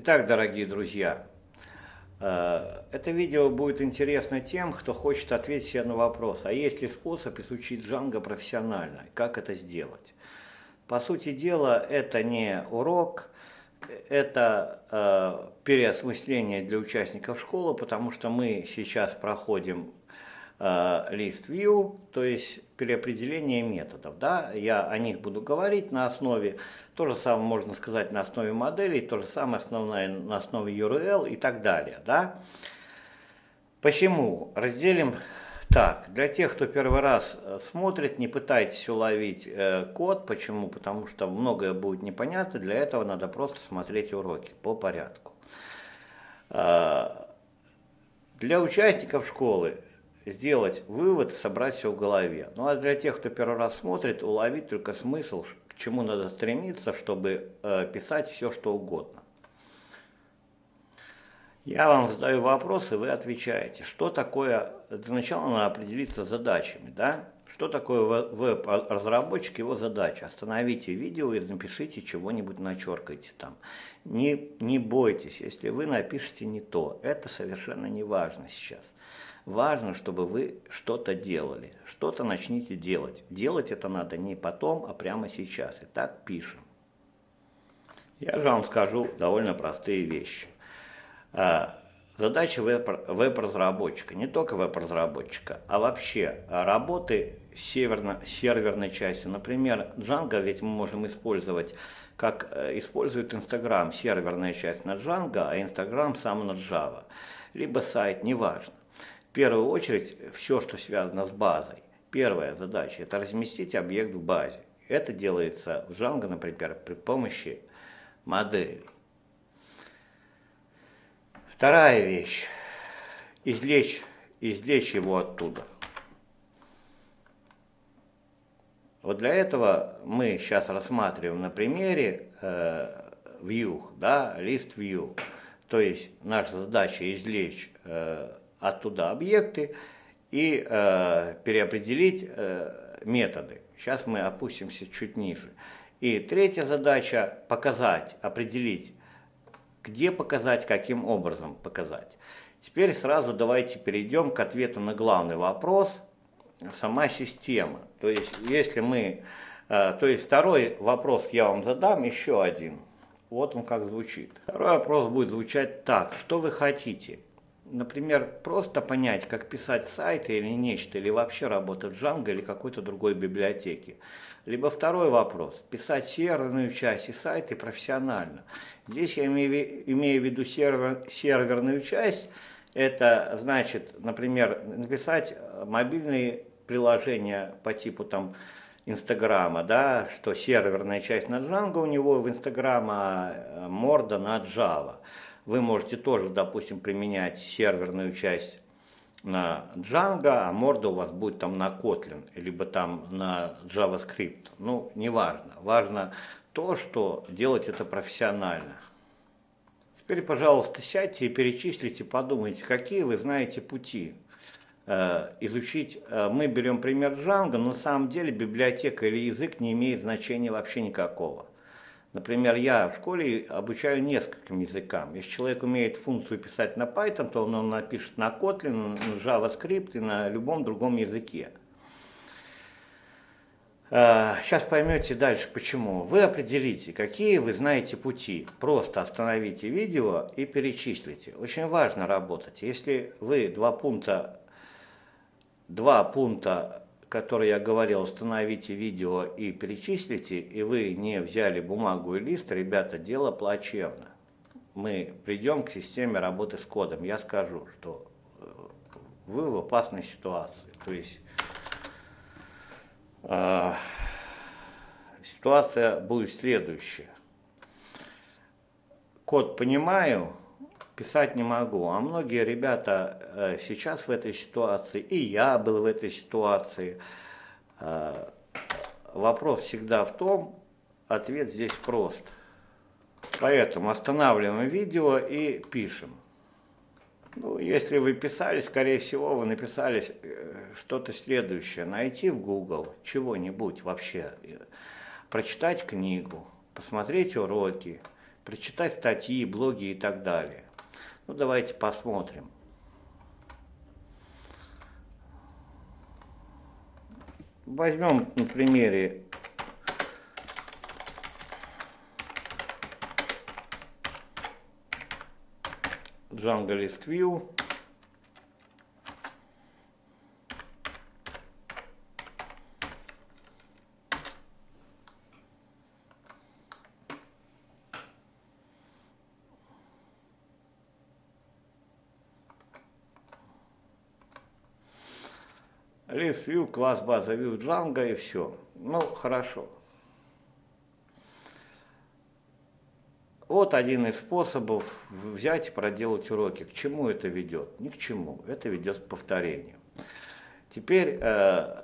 Итак, дорогие друзья, э, это видео будет интересно тем, кто хочет ответить себе на вопрос, а есть ли способ изучить Django профессионально, как это сделать. По сути дела, это не урок, это э, переосмысление для участников школы, потому что мы сейчас проходим list view, то есть переопределение методов. Да? Я о них буду говорить на основе, то же самое можно сказать на основе моделей, то же самое основное на основе URL и так далее. Да? Почему? Разделим так. Для тех, кто первый раз э, смотрит, не пытайтесь уловить э, код. Почему? Потому что многое будет непонятно. Для этого надо просто смотреть уроки по порядку. Э, для участников школы сделать вывод, собрать все в голове. Ну а для тех, кто первый раз смотрит, уловить только смысл, к чему надо стремиться, чтобы э, писать все, что угодно. Я вам задаю вопросы, вы отвечаете. Что такое, для начала надо определиться задачами, да? Что такое веб-разработчик, его задача? Остановите видео и напишите чего-нибудь, начеркайте там. Не, не бойтесь, если вы напишете не то, это совершенно не важно сейчас. Важно, чтобы вы что-то делали, что-то начните делать. Делать это надо не потом, а прямо сейчас. Итак, пишем. Я же вам скажу довольно простые вещи. А, задача веб-разработчика, не только веб-разработчика, а вообще работы северно серверной части. Например, Django ведь мы можем использовать, как э, использует Instagram, серверная часть на Django, а Instagram сам на Java. Либо сайт, неважно. В первую очередь, все, что связано с базой. Первая задача – это разместить объект в базе. Это делается в Django, например, при помощи модели. Вторая вещь – извлечь, извлечь его оттуда. Вот для этого мы сейчас рассматриваем на примере э, view, да, list view. То есть наша задача извлечь э, оттуда объекты и э, переопределить э, методы. Сейчас мы опустимся чуть ниже. И третья задача – показать, определить, где показать, каким образом показать. Теперь сразу давайте перейдем к ответу на главный вопрос – сама система. То есть, если мы, э, то есть второй вопрос я вам задам, еще один. Вот он как звучит. Второй вопрос будет звучать так. Что вы хотите? Например, просто понять, как писать сайты или нечто, или вообще работать в Django или какой-то другой библиотеке. Либо второй вопрос, писать серверную часть и сайты профессионально. Здесь я имею, имею в виду сервер, серверную часть, это значит, например, написать мобильные приложения по типу там Инстаграма, да, что серверная часть на Django у него в Инстаграма, а морда на Java вы можете тоже, допустим, применять серверную часть на Django, а морда у вас будет там на Kotlin, либо там на JavaScript. Ну, не важно. Важно то, что делать это профессионально. Теперь, пожалуйста, сядьте и перечислите, подумайте, какие вы знаете пути э, изучить. Э, мы берем пример Django, но на самом деле библиотека или язык не имеет значения вообще никакого. Например, я в школе обучаю нескольким языкам. Если человек умеет функцию писать на Python, то он напишет на Kotlin, на JavaScript и на любом другом языке. Сейчас а, поймете дальше почему. Вы определите, какие вы знаете пути. Просто остановите видео и перечислите. Очень важно работать. Если вы два пункта, два пункта который я говорил, остановите видео и перечислите, и вы не взяли бумагу и лист, ребята, дело плачевно. Мы придем к системе работы с кодом. Я скажу, что э, вы в опасной ситуации. То есть э, ситуация будет следующая. Код понимаю, писать не могу. А многие ребята э, сейчас в этой ситуации, и я был в этой ситуации. Э, вопрос всегда в том, ответ здесь прост. Поэтому останавливаем видео и пишем. Ну, если вы писали, скорее всего, вы написали э, что-то следующее. Найти в Google чего-нибудь вообще, прочитать книгу, посмотреть уроки, прочитать статьи, блоги и так далее. Ну, давайте посмотрим. Возьмем на примере Django List View. List View, класс база View Django и все. Ну, хорошо. Вот один из способов взять и проделать уроки. К чему это ведет? Ни к чему. Это ведет к повторению. Теперь, э,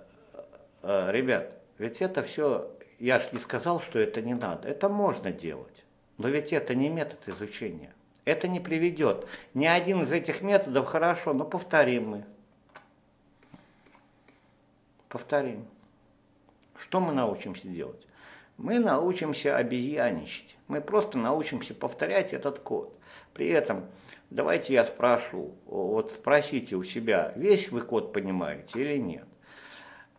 э, ребят, ведь это все, я же не сказал, что это не надо. Это можно делать. Но ведь это не метод изучения. Это не приведет. Ни один из этих методов хорошо, но повторим мы. Повторим. Что мы научимся делать? Мы научимся обезьяничать. Мы просто научимся повторять этот код. При этом, давайте я спрошу, вот спросите у себя, весь вы код понимаете или нет?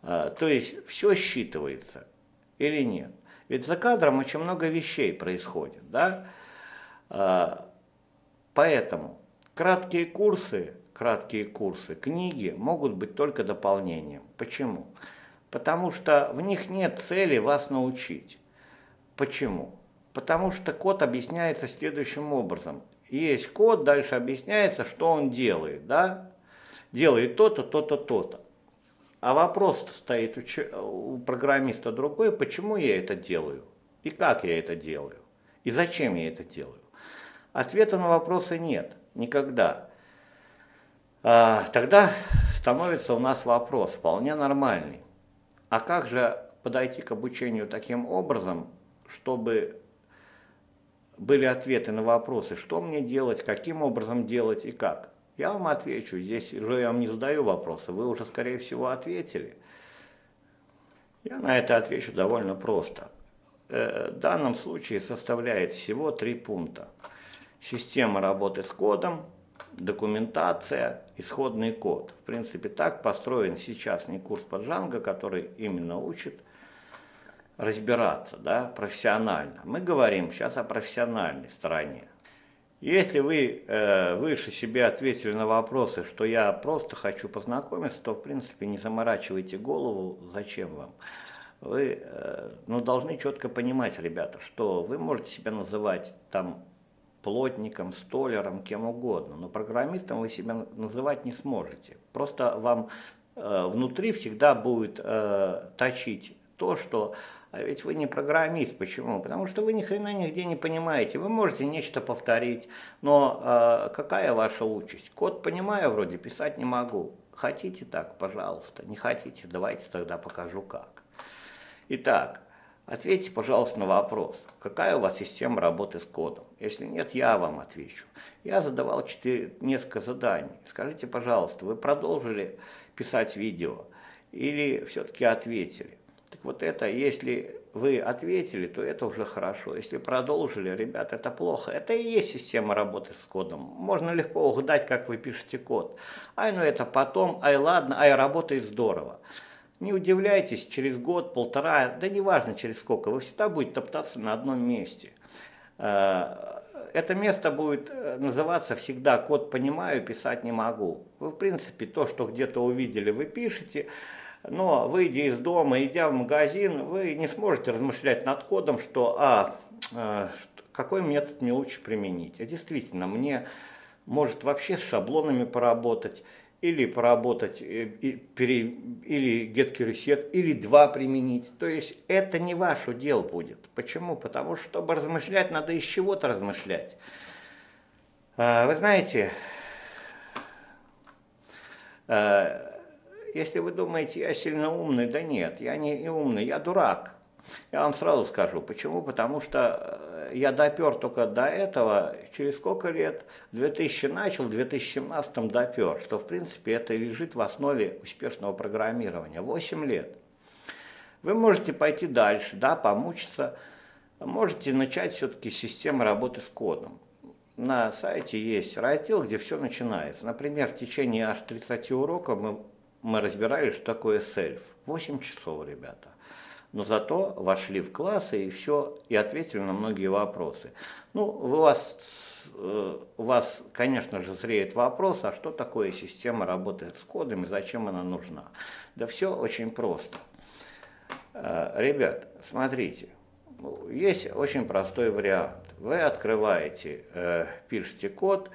А, то есть все считывается или нет? Ведь за кадром очень много вещей происходит, да? А, поэтому краткие курсы краткие курсы, книги могут быть только дополнением. Почему? Потому что в них нет цели вас научить. Почему? Потому что код объясняется следующим образом. Есть код, дальше объясняется, что он делает. Да? Делает то-то, то-то, то-то. А вопрос стоит у, программиста другой, почему я это делаю? И как я это делаю? И зачем я это делаю? Ответа на вопросы нет. Никогда. А, тогда становится у нас вопрос вполне нормальный. А как же подойти к обучению таким образом, чтобы были ответы на вопросы, что мне делать, каким образом делать и как? Я вам отвечу, здесь уже я вам не задаю вопросы, вы уже, скорее всего, ответили. Я на это отвечу довольно просто. Э, в данном случае составляет всего три пункта. Система работы с кодом, документация, исходный код. В принципе, так построен сейчас не курс по Django, который именно учит разбираться да, профессионально. Мы говорим сейчас о профессиональной стороне. Если вы э, выше себе ответили на вопросы, что я просто хочу познакомиться, то в принципе не заморачивайте голову, зачем вам. Вы э, ну, должны четко понимать, ребята, что вы можете себя называть там плотником, столяром, кем угодно. Но программистом вы себя называть не сможете. Просто вам э, внутри всегда будет э, точить то, что а ведь вы не программист. Почему? Потому что вы ни хрена нигде не понимаете. Вы можете нечто повторить, но э, какая ваша участь? Код понимаю вроде, писать не могу. Хотите так, пожалуйста. Не хотите, давайте тогда покажу как. Итак, Ответьте, пожалуйста, на вопрос, какая у вас система работы с кодом. Если нет, я вам отвечу. Я задавал 4, несколько заданий. Скажите, пожалуйста, вы продолжили писать видео или все-таки ответили? Так вот это, если вы ответили, то это уже хорошо. Если продолжили, ребят, это плохо. Это и есть система работы с кодом. Можно легко угадать, как вы пишете код. Ай, ну это потом, ай, ладно, ай, работает здорово. Не удивляйтесь, через год, полтора, да неважно через сколько, вы всегда будете топтаться на одном месте. Э, это место будет э, называться всегда «Код понимаю, писать не могу». Вы, в принципе, то, что где-то увидели, вы пишете, но выйдя из дома, идя в магазин, вы не сможете размышлять над кодом, что «а, э, какой метод мне лучше применить». А действительно, мне может вообще с шаблонами поработать, или поработать, э, или reset, или два применить. То есть это не ваше дело будет. Почему? Потому что, чтобы размышлять, надо из чего-то размышлять. А, вы знаете, а, если вы думаете, я сильно умный, да нет, я не умный, я дурак. Я вам сразу скажу, почему? Потому что э, я допер только до этого, через сколько лет? 2000 начал, в 2017 допер, что в принципе это лежит в основе успешного программирования. 8 лет. Вы можете пойти дальше, да, помучиться, можете начать все-таки с системы работы с кодом. На сайте есть раздел, где все начинается. Например, в течение аж 30 уроков мы, мы разбирали, что такое сельф. 8 часов, ребята. Но зато вошли в классы и все, и ответили на многие вопросы. Ну, у вас, э, у вас, конечно же, зреет вопрос, а что такое система работы с кодом и зачем она нужна? Да все очень просто. Э, ребят, смотрите, есть очень простой вариант. Вы открываете, э, пишете код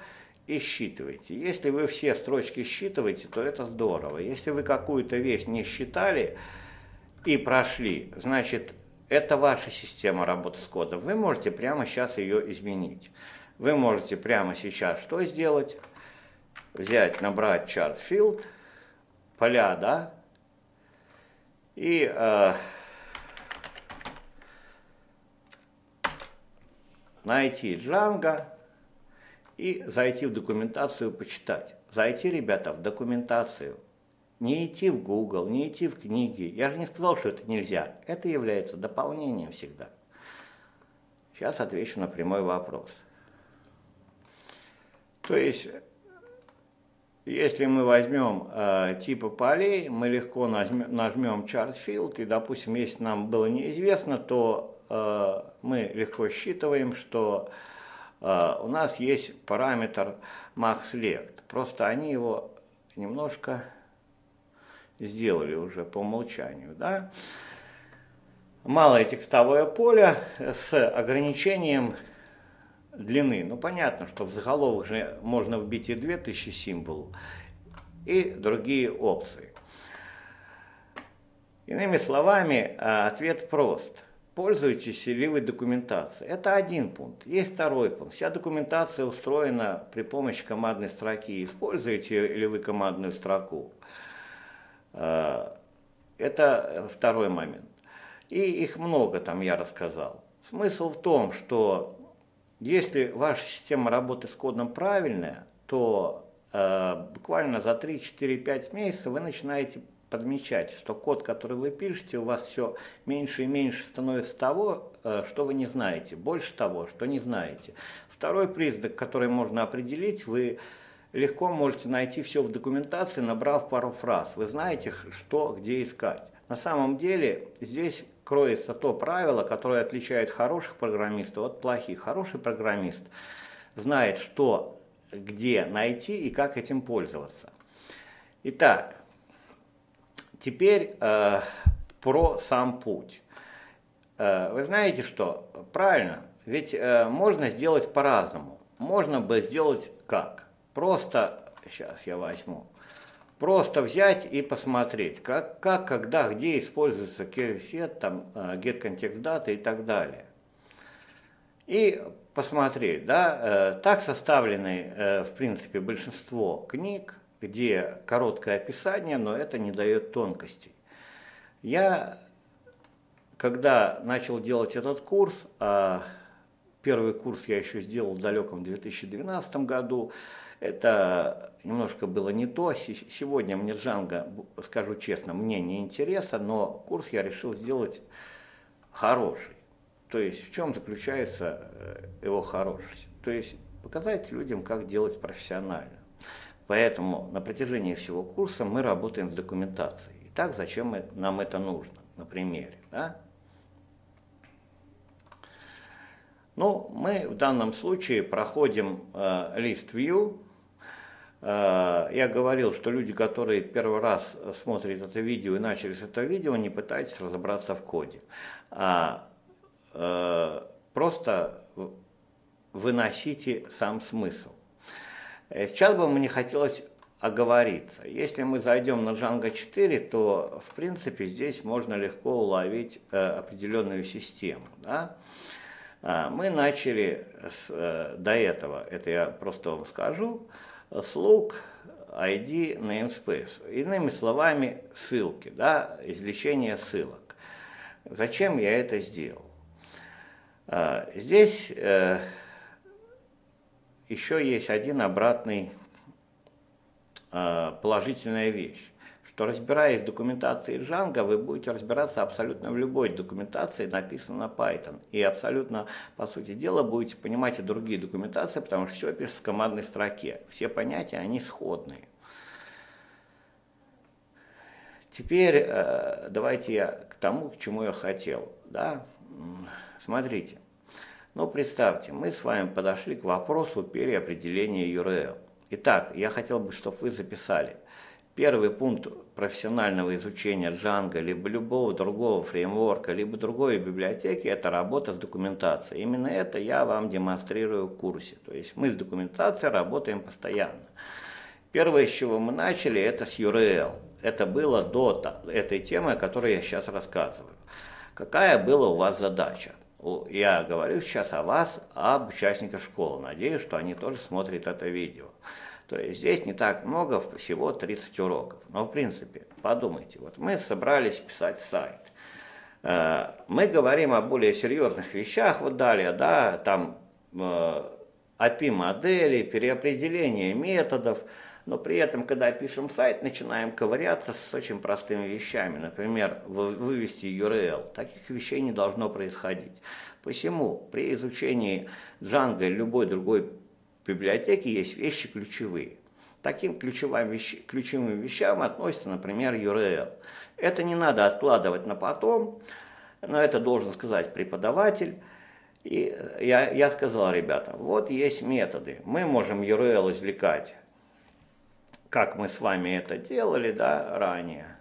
и считываете. Если вы все строчки считываете, то это здорово. Если вы какую-то вещь не считали и прошли, значит, это ваша система работы с кодом. Вы можете прямо сейчас ее изменить. Вы можете прямо сейчас что сделать? Взять, набрать chart field, поля, да, и э, найти Django и зайти в документацию почитать. Зайти, ребята, в документацию. Не идти в Google, не идти в книги. Я же не сказал, что это нельзя. Это является дополнением всегда. Сейчас отвечу на прямой вопрос. То есть, если мы возьмем э, типы полей, мы легко нажмем, нажмем Field, и, допустим, если нам было неизвестно, то Э, мы легко считываем, что э, у нас есть параметр maxLect. Просто они его немножко сделали уже по умолчанию. Да? Малое текстовое поле с ограничением длины. Ну, понятно, что в заголовок же можно вбить и 2000 символов, и другие опции. Иными словами, э, ответ прост – Пользуйтесь селивой документацией. Это один пункт. Есть второй пункт. Вся документация устроена при помощи командной строки. Используете ли вы командную строку? Э, это второй момент. И их много там я рассказал. Смысл в том, что если ваша система работы с кодом правильная, то э, буквально за 3, 4, 5 месяцев вы начинаете подмечать, что код, который вы пишете, у вас все меньше и меньше становится того, э, что вы не знаете, больше того, что не знаете. Второй признак, который можно определить, вы легко можете найти все в документации, набрав пару фраз. Вы знаете, что где искать. На самом деле здесь кроется то правило, которое отличает хороших программистов от плохих. Хороший программист знает, что где найти и как этим пользоваться. Итак, Теперь э, про сам путь. Э, вы знаете что? Правильно, ведь э, можно сделать по-разному. Можно бы сделать как? Просто, сейчас я возьму, просто взять и посмотреть, как, как когда, где используется set, там, get context data и так далее. И посмотреть, да, э, так составлены, э, в принципе, большинство книг, где короткое описание, но это не дает тонкостей. Я, когда начал делать этот курс, а первый курс я еще сделал в далеком 2012 году, это немножко было не то. Сегодня мне Джанго, скажу честно, мне не интересно, но курс я решил сделать хороший. То есть в чем заключается э, его хорошесть? То есть показать людям, как делать профессионально. Поэтому на протяжении всего курса мы работаем с документацией. Итак, зачем нам это нужно? На примере. Да? Ну, мы в данном случае проходим э, лист view. Э, я говорил, что люди, которые первый раз смотрят это видео и начали с этого видео, не пытайтесь разобраться в коде, а э, просто выносите сам смысл. Э, сейчас бы мне хотелось оговориться. Если мы зайдем на Django 4, то в принципе здесь можно легко уловить определенную систему. Да? А, мы начали с, до этого, это я просто вам скажу, слуг ID namespace. Иными словами, ссылки, да, извлечение ссылок. Зачем я это сделал? А, здесь э, еще есть один обратный э, положительная вещь, что разбираясь в документации Django, вы будете разбираться абсолютно в любой документации, написанной на Python. И абсолютно, по сути дела, будете понимать и другие документации, потому что все пишется в командной строке. Все понятия, они сходные. Теперь э, давайте я к тому, к чему я хотел. Да? Смотрите. Ну, представьте, мы с вами подошли к вопросу переопределения URL. Итак, я хотел бы, чтобы вы записали. Первый пункт профессионального изучения Django, либо любого другого фреймворка, либо другой библиотеки – это работа с документацией. Именно это я вам демонстрирую в курсе. То есть мы с документацией работаем постоянно. Первое, с чего мы начали, это с URL. Это было до этой темы, о которой я сейчас рассказываю. Какая была у вас задача? Я говорю сейчас о вас, об участниках школы. Надеюсь, что они тоже смотрят это видео. То есть здесь не так много, всего 30 уроков. Но в принципе, подумайте, вот мы собрались писать сайт. Э, мы говорим о более серьезных вещах, вот далее, да, там API-модели, э, переопределение методов, но при этом, когда пишем сайт, начинаем ковыряться с очень простыми вещами. Например, вывести URL. Таких вещей не должно происходить. Посему при изучении Django или любой другой библиотеки есть вещи ключевые. Таким ключевым, вещ... ключевым вещам относится, например, URL. Это не надо откладывать на потом, но это должен сказать преподаватель. И я, я сказал ребятам, вот есть методы. Мы можем URL извлекать как мы с вами это делали да, ранее.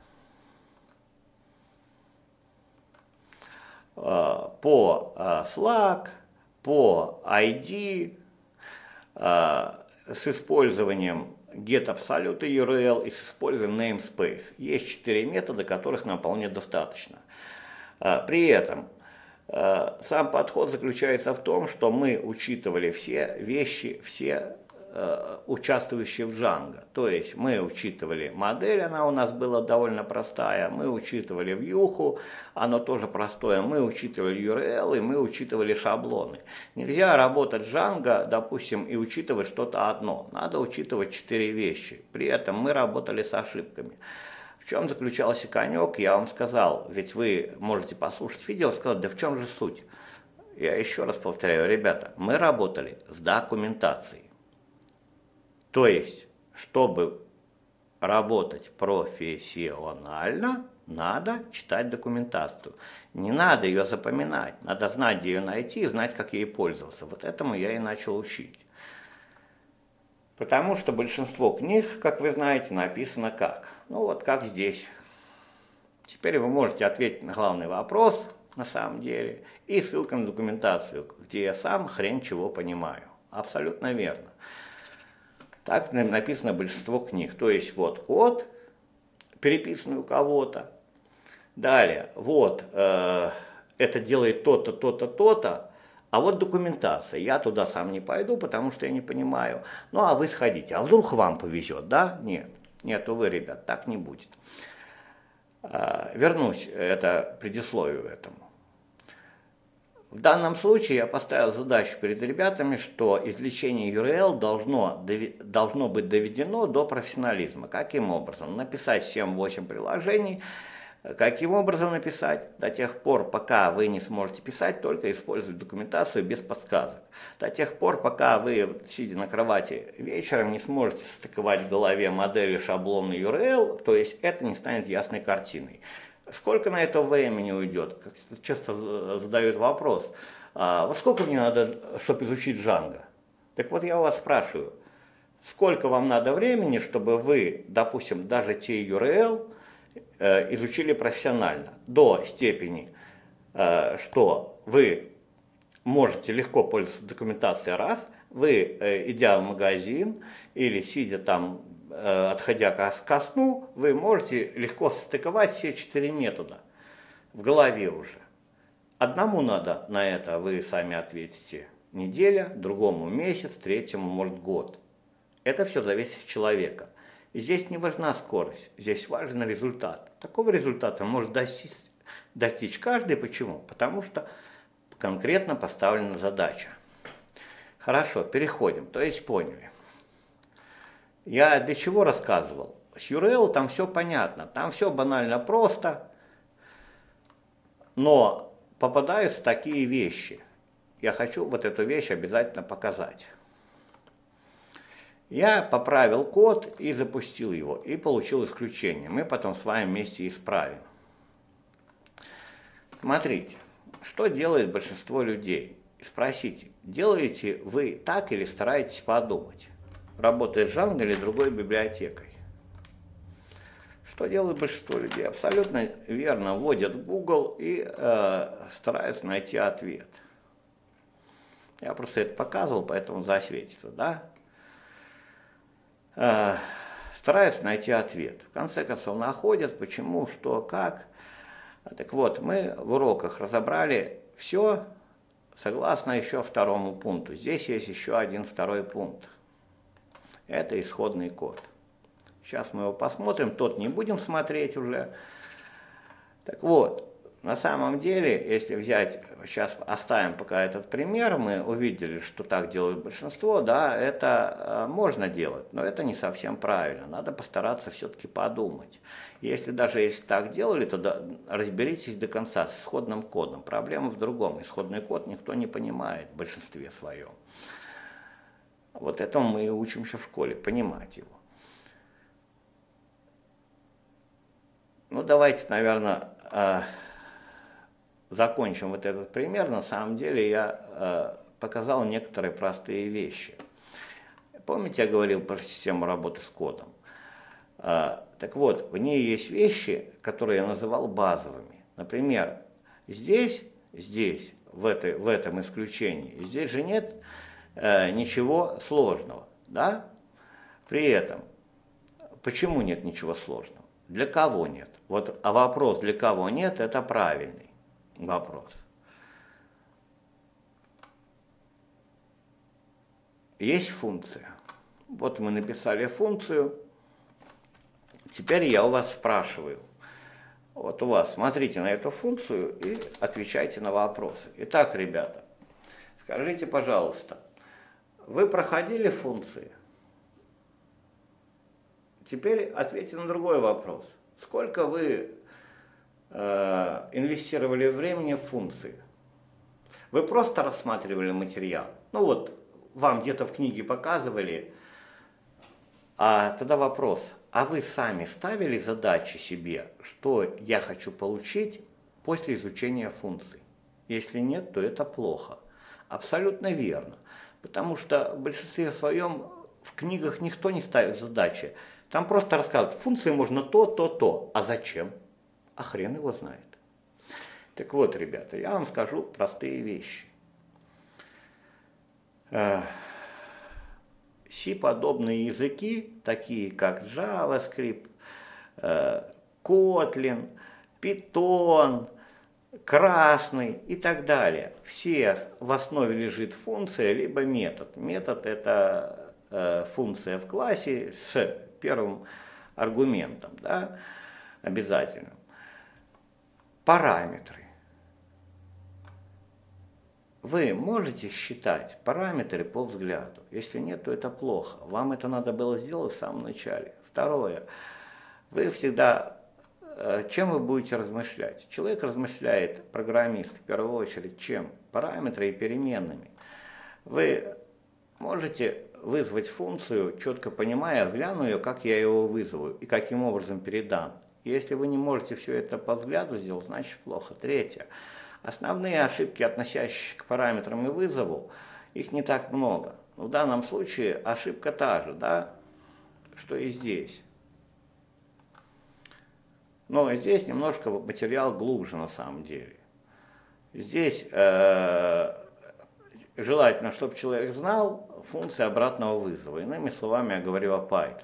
А, по а, Slack, по ID, с использованием get absolute URL и с использованием namespace. Есть четыре метода, которых нам вполне достаточно. При этом сам подход заключается в том, что мы учитывали все вещи, все Э, участвующие в Django. То есть мы учитывали модель, она у нас была довольно простая, мы учитывали вьюху, оно тоже простое, мы учитывали URL, и мы учитывали шаблоны. Нельзя работать Django, допустим, и учитывать что-то одно. Надо учитывать четыре вещи. При этом мы работали с ошибками. В чем заключался конек, я вам сказал, ведь вы можете послушать видео сказать, да в чем же суть? Я еще раз повторяю, ребята, мы работали с документацией. То есть, чтобы работать профессионально, надо читать документацию. Не надо ее запоминать, надо знать, где ее найти и знать, как ей пользоваться. Вот этому я и начал учить. Потому что большинство книг, как вы знаете, написано как. Ну вот как здесь. Теперь вы можете ответить на главный вопрос, на самом деле, и ссылка на документацию, где я сам хрен чего понимаю. Абсолютно верно. Так написано большинство книг. То есть вот код, переписанный у кого-то. Далее, вот, э, это делает то-то, то-то, то-то, а вот документация. Я туда сам не пойду, потому что я не понимаю. Ну, а вы сходите. А вдруг вам повезет, да? Нет. Нет, увы, ребят, так не будет. Э, вернусь это предисловию этому. В данном случае я поставил задачу перед ребятами, что извлечение URL должно, должно быть доведено до профессионализма. Каким образом? Написать 7-8 приложений. Каким образом написать? До тех пор, пока вы не сможете писать, только использовать документацию без подсказок. До тех пор, пока вы, сидя на кровати вечером, не сможете стыковать в голове модели шаблона URL, то есть это не станет ясной картиной. Сколько на это времени уйдет? Как часто задают вопрос. А, вот сколько мне надо, чтобы изучить Джанго? Так вот я у вас спрашиваю, сколько вам надо времени, чтобы вы, допустим, даже те URL э, изучили профессионально, до степени, э, что вы можете легко пользоваться документацией раз, вы, э, идя в магазин или сидя там отходя ко сну, вы можете легко состыковать все четыре метода в голове уже. Одному надо на это, вы сами ответите, неделя, другому месяц, третьему, может, год. Это все зависит от человека. И здесь не важна скорость, здесь важен результат. Такого результата может достичь, достичь каждый. Почему? Потому что конкретно поставлена задача. Хорошо, переходим. То есть поняли. Я для чего рассказывал? с URL там все понятно, там все банально просто, но попадаются такие вещи. Я хочу вот эту вещь обязательно показать. Я поправил код и запустил его, и получил исключение. Мы потом с вами вместе исправим. Смотрите, что делает большинство людей. Спросите, делаете вы так или стараетесь подумать, работая с Django или другой библиотекой? Что делает большинство людей? Абсолютно верно вводят Google и э, стараются найти ответ. Я просто это показывал, поэтому засветится, да? Э, стараются найти ответ. В конце концов находят, почему, что, как. Так вот, мы в уроках разобрали все согласно еще второму пункту. Здесь есть еще один второй пункт. Это исходный код. Сейчас мы его посмотрим, тот не будем смотреть уже. Так вот, на самом деле, если взять, сейчас оставим пока этот пример, мы увидели, что так делают большинство, да, это э, можно делать, но это не совсем правильно, надо постараться все-таки подумать. Если даже если так делали, то разберитесь до конца с исходным кодом. Проблема в другом, исходный код никто не понимает в большинстве своем. Вот этому мы и учимся в школе, понимать его. Ну, давайте, наверное, э, закончим вот этот пример. На самом деле я э, показал некоторые простые вещи. Помните, я говорил про систему работы с кодом? Э, так вот, в ней есть вещи, которые я называл базовыми. Например, здесь, здесь, в, этой, в этом исключении, здесь же нет ничего сложного. Да? При этом, почему нет ничего сложного? Для кого нет? Вот, а вопрос, для кого нет, это правильный вопрос. Есть функция. Вот мы написали функцию. Теперь я у вас спрашиваю. Вот у вас, смотрите на эту функцию и отвечайте на вопросы. Итак, ребята, скажите, пожалуйста, вы проходили функции? Теперь ответьте на другой вопрос. Сколько вы э, инвестировали времени в функции? Вы просто рассматривали материал. Ну вот, вам где-то в книге показывали. А тогда вопрос, а вы сами ставили задачи себе, что я хочу получить после изучения функций? Если нет, то это плохо. Абсолютно верно. Потому что в большинстве своем в книгах никто не ставит задачи. Там просто рассказывают, функции можно то, то, то. А зачем? А хрен его знает. Так вот, ребята, я вам скажу простые вещи. C-подобные языки, такие как JavaScript, э, Kotlin, Python, красный и так далее. Все в основе лежит функция либо метод. Метод это э, функция в классе с первым аргументом, да, обязательным. Параметры. Вы можете считать параметры по взгляду. Если нет, то это плохо. Вам это надо было сделать в самом начале. Второе. Вы всегда... Э, чем вы будете размышлять? Человек размышляет, программист, в первую очередь, чем? Параметры и переменными. Вы можете вызвать функцию, четко понимая, взгляну ее, как я его вызову и каким образом передам. Если вы не можете все это по взгляду сделать, значит плохо. Третье. Основные ошибки, относящиеся к параметрам и вызову, их не так много. В данном случае ошибка та же, да, что и здесь. Но здесь немножко материал глубже на самом деле. Здесь э, желательно, чтобы человек знал функции обратного вызова. Иными словами, я говорю о Python.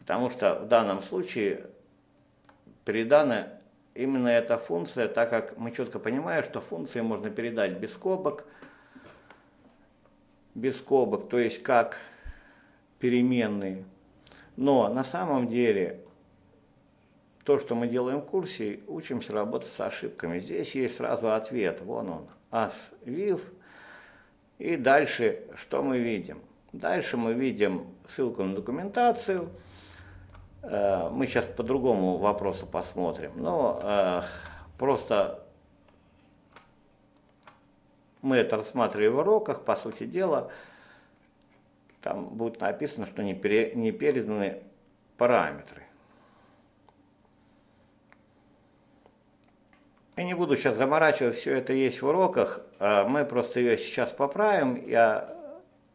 Потому что в данном случае передана именно эта функция, так как мы четко понимаем, что функции можно передать без скобок, без скобок, то есть как переменные. Но на самом деле то, что мы делаем в курсе, учимся работать с ошибками. Здесь есть сразу ответ, вон он, as viv – и дальше что мы видим? Дальше мы видим ссылку на документацию, Э, мы сейчас по другому вопросу посмотрим. Но э, просто мы это рассматривали в уроках, по сути дела, там будет написано, что не, не переданы параметры. Я не буду сейчас заморачивать, все это есть в уроках, а мы просто ее сейчас поправим, я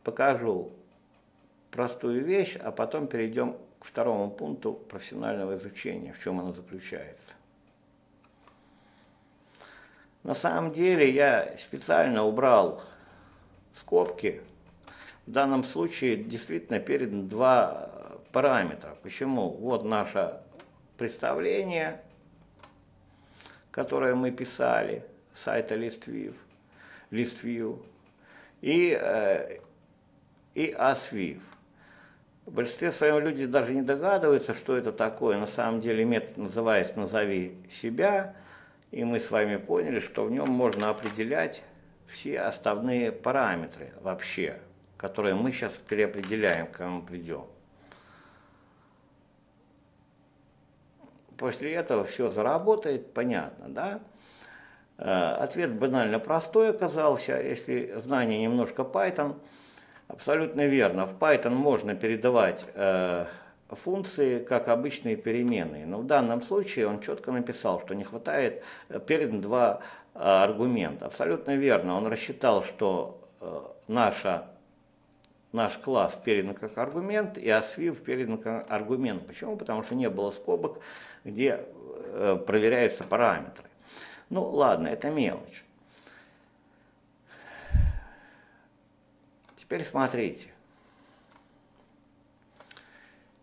покажу простую вещь, а потом перейдем к второму пункту профессионального изучения, в чем оно заключается. На самом деле я специально убрал скобки. В данном случае действительно переданы два параметра. Почему? Вот наше представление, которое мы писали, сайта ListView, ListView и, э, и ASVIV. В большинстве своем люди даже не догадываются, что это такое. На самом деле метод называется «назови себя», и мы с вами поняли, что в нем можно определять все основные параметры вообще, которые мы сейчас переопределяем, когда мы придем. После этого все заработает, понятно, да? Э, ответ банально простой оказался, если знание немножко Python – Абсолютно верно. В Python можно передавать э, функции как обычные переменные. Но в данном случае он четко написал, что не хватает э, перед два э, аргумента. Абсолютно верно. Он рассчитал, что э, наша, наш класс передан как аргумент, и ASVIV передан как аргумент. Почему? Потому что не было скобок, где э, проверяются параметры. Ну ладно, это мелочь. Теперь смотрите.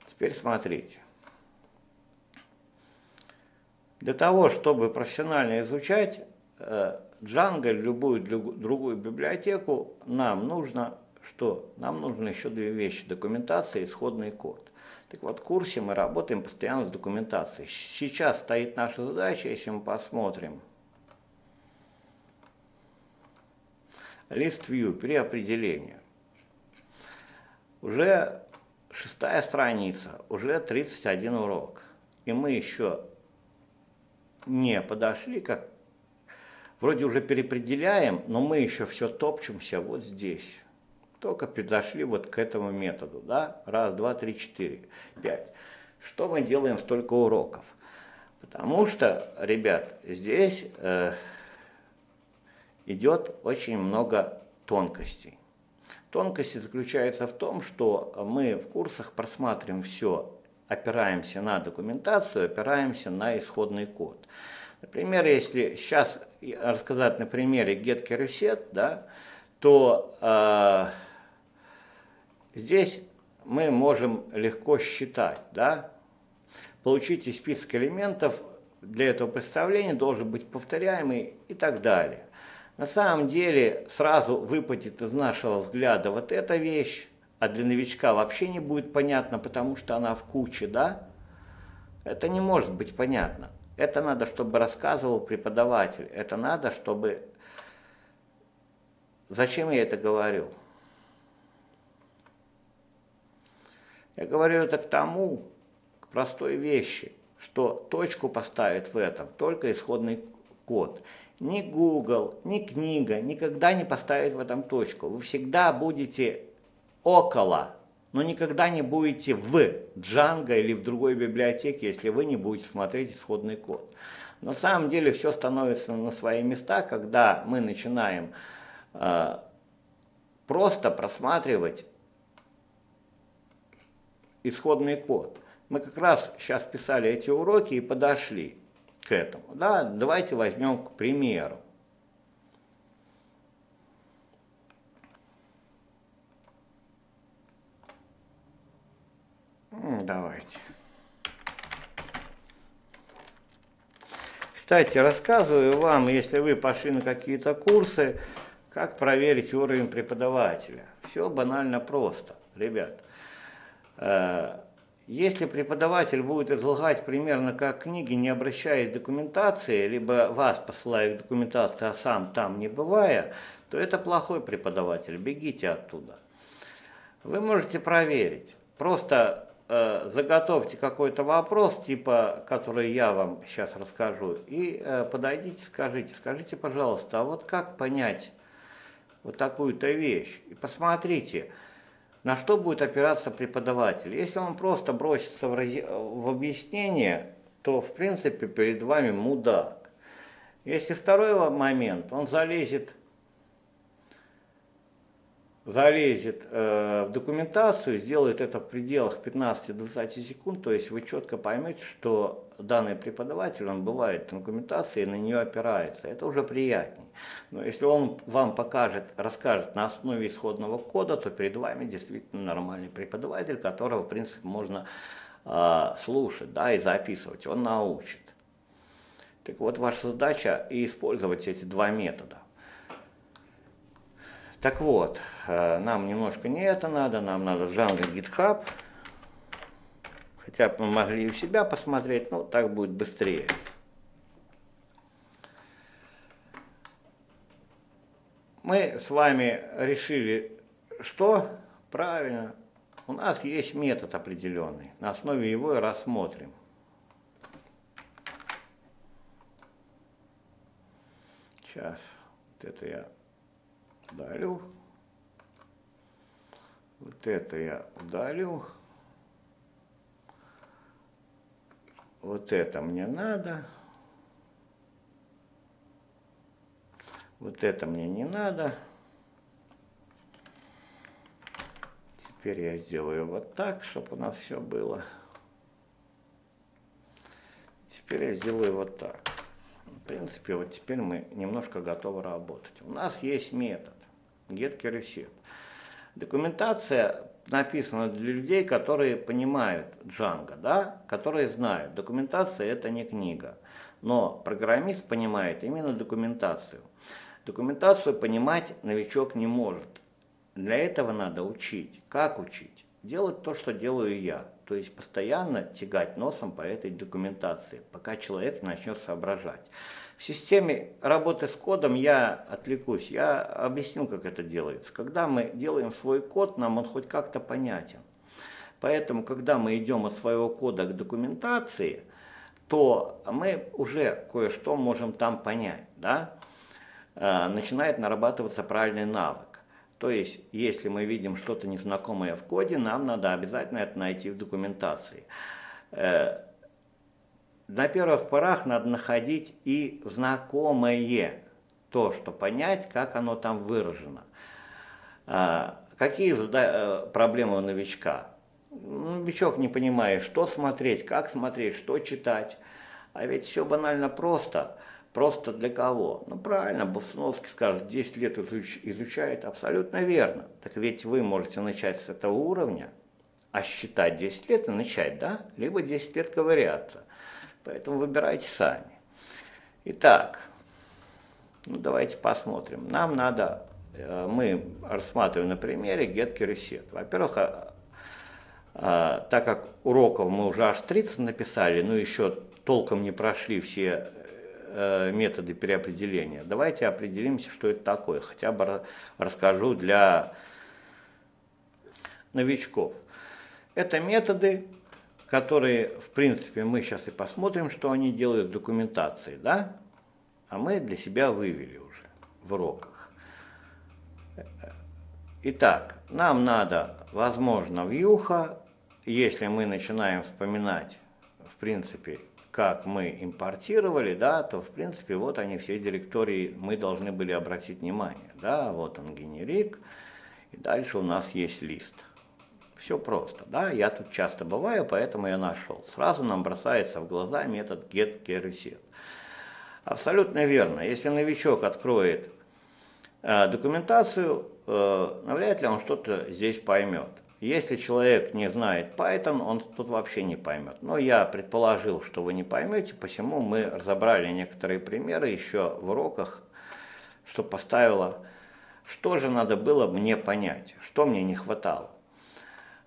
Теперь смотрите. Для того, чтобы профессионально изучать э, Django или любую другую библиотеку, нам нужно что? Нам нужно еще две вещи. Документация и исходный код. Так вот, в курсе мы работаем постоянно с документацией. Сейчас стоит наша задача, если мы посмотрим. List View, переопределение. Уже шестая страница, уже 31 урок. И мы еще не подошли, как вроде уже перепределяем, но мы еще все топчемся вот здесь. Только подошли вот к этому методу, да? Раз, два, три, четыре, пять. Что мы делаем столько уроков? Потому что, ребят, здесь э, идет очень много тонкостей. Тонкость заключается в том, что мы в курсах просматриваем все, опираемся на документацию, опираемся на исходный код. Например, если сейчас рассказать на примере get да, то э, здесь мы можем легко считать, да, получите список элементов, для этого представления должен быть повторяемый и так далее. На самом деле сразу выпадет из нашего взгляда вот эта вещь, а для новичка вообще не будет понятно, потому что она в куче, да? Это не может быть понятно. Это надо, чтобы рассказывал преподаватель. Это надо, чтобы... Зачем я это говорю? Я говорю это к тому, к простой вещи, что точку поставит в этом только исходный код ни Google, ни книга никогда не поставит в этом точку. Вы всегда будете около, но никогда не будете в Django или в другой библиотеке, если вы не будете смотреть исходный код. На самом деле все становится на свои места, когда мы начинаем э, просто просматривать исходный код. Мы как раз сейчас писали эти уроки и подошли к этому. Да, давайте возьмем к примеру. Давайте. Кстати, рассказываю вам, если вы пошли на какие-то курсы, как проверить уровень преподавателя. Все банально просто, ребят. Э, если преподаватель будет излагать примерно как книги, не обращаясь к документации, либо вас посылая к документации, а сам там не бывая, то это плохой преподаватель, бегите оттуда. Вы можете проверить. Просто э, заготовьте какой-то вопрос, типа, который я вам сейчас расскажу, и э, подойдите, скажите, скажите, пожалуйста, а вот как понять вот такую-то вещь? И посмотрите, на что будет опираться преподаватель. Если он просто бросится в, раз... в объяснение, то, в принципе, перед вами мудак. Если второй момент, он залезет залезет э, в документацию, сделает это в пределах 15-20 секунд, то есть вы четко поймете, что данный преподаватель, он бывает в документации на нее опирается. Это уже приятней. Но если он вам покажет, расскажет на основе исходного кода, то перед вами действительно нормальный преподаватель, которого, в принципе, можно э, слушать да, и записывать. Он научит. Так вот, ваша задача использовать эти два метода. Так вот, э, нам немножко не это надо, нам надо в жанре GitHub. Хотя бы могли у себя посмотреть, но так будет быстрее. Мы с вами решили, что правильно, у нас есть метод определенный, на основе его и рассмотрим. Сейчас, вот это я удалю. Вот это я удалю. Вот это мне надо. Вот это мне не надо. Теперь я сделаю вот так, чтобы у нас все было. Теперь я сделаю вот так. В принципе, вот теперь мы немножко готовы работать. У нас есть метод get. Документация написана для людей, которые понимают Django, да, которые знают. Документация это не книга, но программист понимает именно документацию. Документацию понимать новичок не может. Для этого надо учить. Как учить? Делать то, что делаю я. То есть постоянно тягать носом по этой документации, пока человек начнет соображать. В системе работы с кодом я отвлекусь, я объяснил, как это делается. Когда мы делаем свой код, нам он хоть как-то понятен. Поэтому, когда мы идем от своего кода к документации, то мы уже кое-что можем там понять. Да? А, начинает нарабатываться правильный навык. То есть, если мы видим что-то незнакомое в коде, нам надо обязательно это найти в документации. На первых порах надо находить и знакомое, то, что понять, как оно там выражено. А, какие э, проблемы у новичка? Новичок не понимает, что смотреть, как смотреть, что читать. А ведь все банально просто. Просто для кого? Ну правильно, Бовсуновский скажет, 10 лет изучает, абсолютно верно. Так ведь вы можете начать с этого уровня, а считать 10 лет и начать, да? Либо 10 лет ковыряться. Поэтому выбирайте сами. Итак, ну давайте посмотрим. Нам надо, э, мы рассматриваем на примере get reset. Во-первых, а, а, так как уроков мы уже аж 30 написали, но еще толком не прошли все э, методы переопределения. Давайте определимся, что это такое. Хотя бы расскажу для новичков. Это методы, которые, в принципе, мы сейчас и посмотрим, что они делают с документацией, да? А мы для себя вывели уже в уроках. Итак, нам надо, возможно, вьюха, если мы начинаем вспоминать, в принципе, как мы импортировали, да, то, в принципе, вот они все директории, мы должны были обратить внимание, да, вот он генерик, и дальше у нас есть лист. Все просто, да, я тут часто бываю, поэтому я нашел. Сразу нам бросается в глаза метод get, reset. Абсолютно верно. Если новичок откроет э, документацию, э, навряд ли он что-то здесь поймет. Если человек не знает Python, он тут вообще не поймет. Но я предположил, что вы не поймете, посему мы разобрали некоторые примеры еще в уроках, что поставило, что же надо было мне понять, что мне не хватало.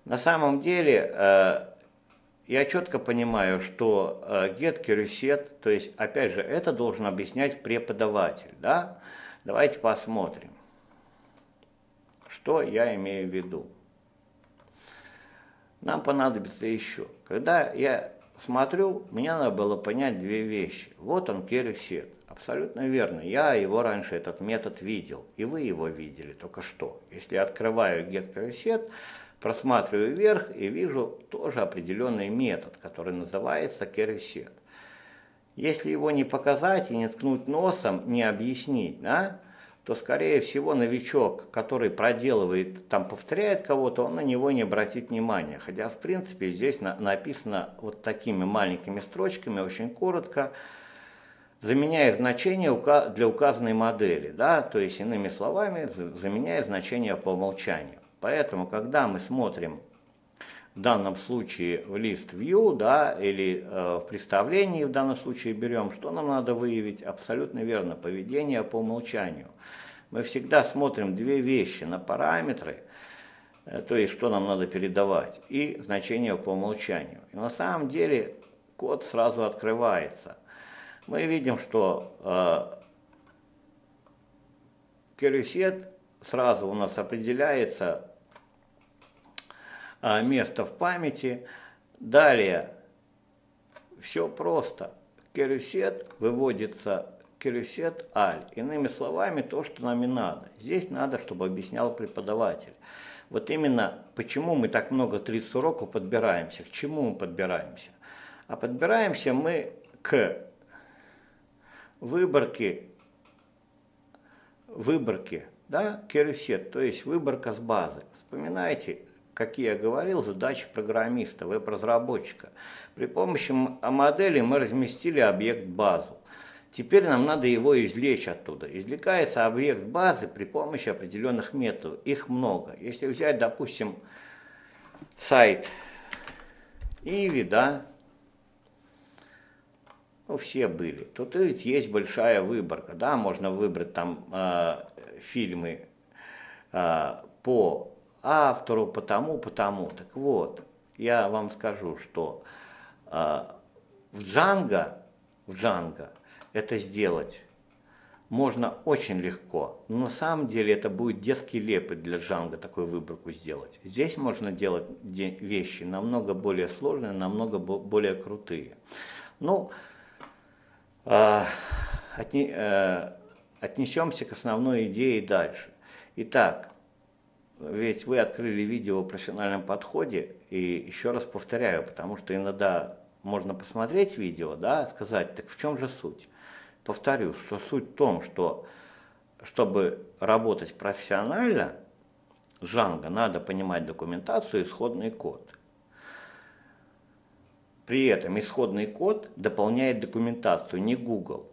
На самом деле, э, я четко понимаю, что э, get reset, то есть, опять же, это должен объяснять преподаватель, да? Давайте посмотрим, что я имею в виду. нам понадобится еще. Когда я смотрю, мне надо было понять две вещи. Вот он, кересет. Абсолютно верно. Я его раньше, этот метод видел, и вы его видели только что. Если я открываю get кересет, просматриваю вверх и вижу тоже определенный метод, который называется кересет. Если его не показать и не ткнуть носом, не объяснить, да, то, скорее всего, новичок, который проделывает, там повторяет кого-то, он на него не обратит внимания. Хотя, в принципе, здесь на, написано вот такими маленькими строчками, очень коротко, заменяя значение для указанной модели. Да? То есть, иными словами, заменяя значение по умолчанию. Поэтому, когда мы смотрим в данном случае в лист view, да, или э, в представлении в данном случае берем, что нам надо выявить? Абсолютно верно, поведение по умолчанию. Мы всегда смотрим две вещи на параметры, э, то есть что нам надо передавать, и значение по умолчанию. И на самом деле код сразу открывается. Мы видим, что э, керюсет сразу у нас определяется место в памяти. Далее, все просто. Керюсет выводится керюсет аль. Иными словами, то, что нам и надо. Здесь надо, чтобы объяснял преподаватель. Вот именно почему мы так много 30 уроков подбираемся, к чему мы подбираемся. А подбираемся мы к выборке, выборке, да, керюсет, то есть выборка с базы. Вспоминайте, как я говорил, задача программиста, веб-разработчика. При помощи модели мы разместили объект базу. Теперь нам надо его извлечь оттуда. Извлекается объект базы при помощи определенных методов. Их много. Если взять, допустим, сайт Иви, да, ну, все были. Тут ведь есть большая выборка, да, можно выбрать там э, фильмы э, по автору, потому, потому. Так вот, я вам скажу, что э, в Django, в Django это сделать можно очень легко. Но на самом деле это будет детский лепет для Django такую выборку сделать. Здесь можно делать вещи намного более сложные, намного более крутые. Ну, э, отне, э, отнесемся к основной идее дальше. Итак, ведь вы открыли видео о профессиональном подходе, и еще раз повторяю, потому что иногда можно посмотреть видео, да, сказать, так в чем же суть? Повторю, что суть в том, что чтобы работать профессионально, Django надо понимать документацию и исходный код. При этом исходный код дополняет документацию, не Google.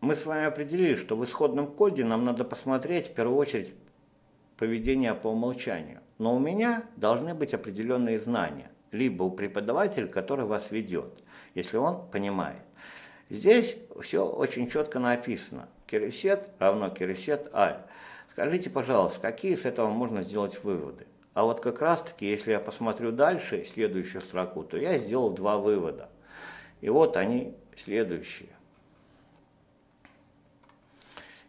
Мы с вами определили, что в исходном коде нам надо посмотреть в первую очередь поведение по умолчанию. Но у меня должны быть определенные знания, либо у преподавателя, который вас ведет, если он понимает. Здесь все очень четко написано. Кересет равно кересет аль. Скажите, пожалуйста, какие с этого можно сделать выводы? А вот как раз таки, если я посмотрю дальше, следующую строку, то я сделал два вывода. И вот они следующие.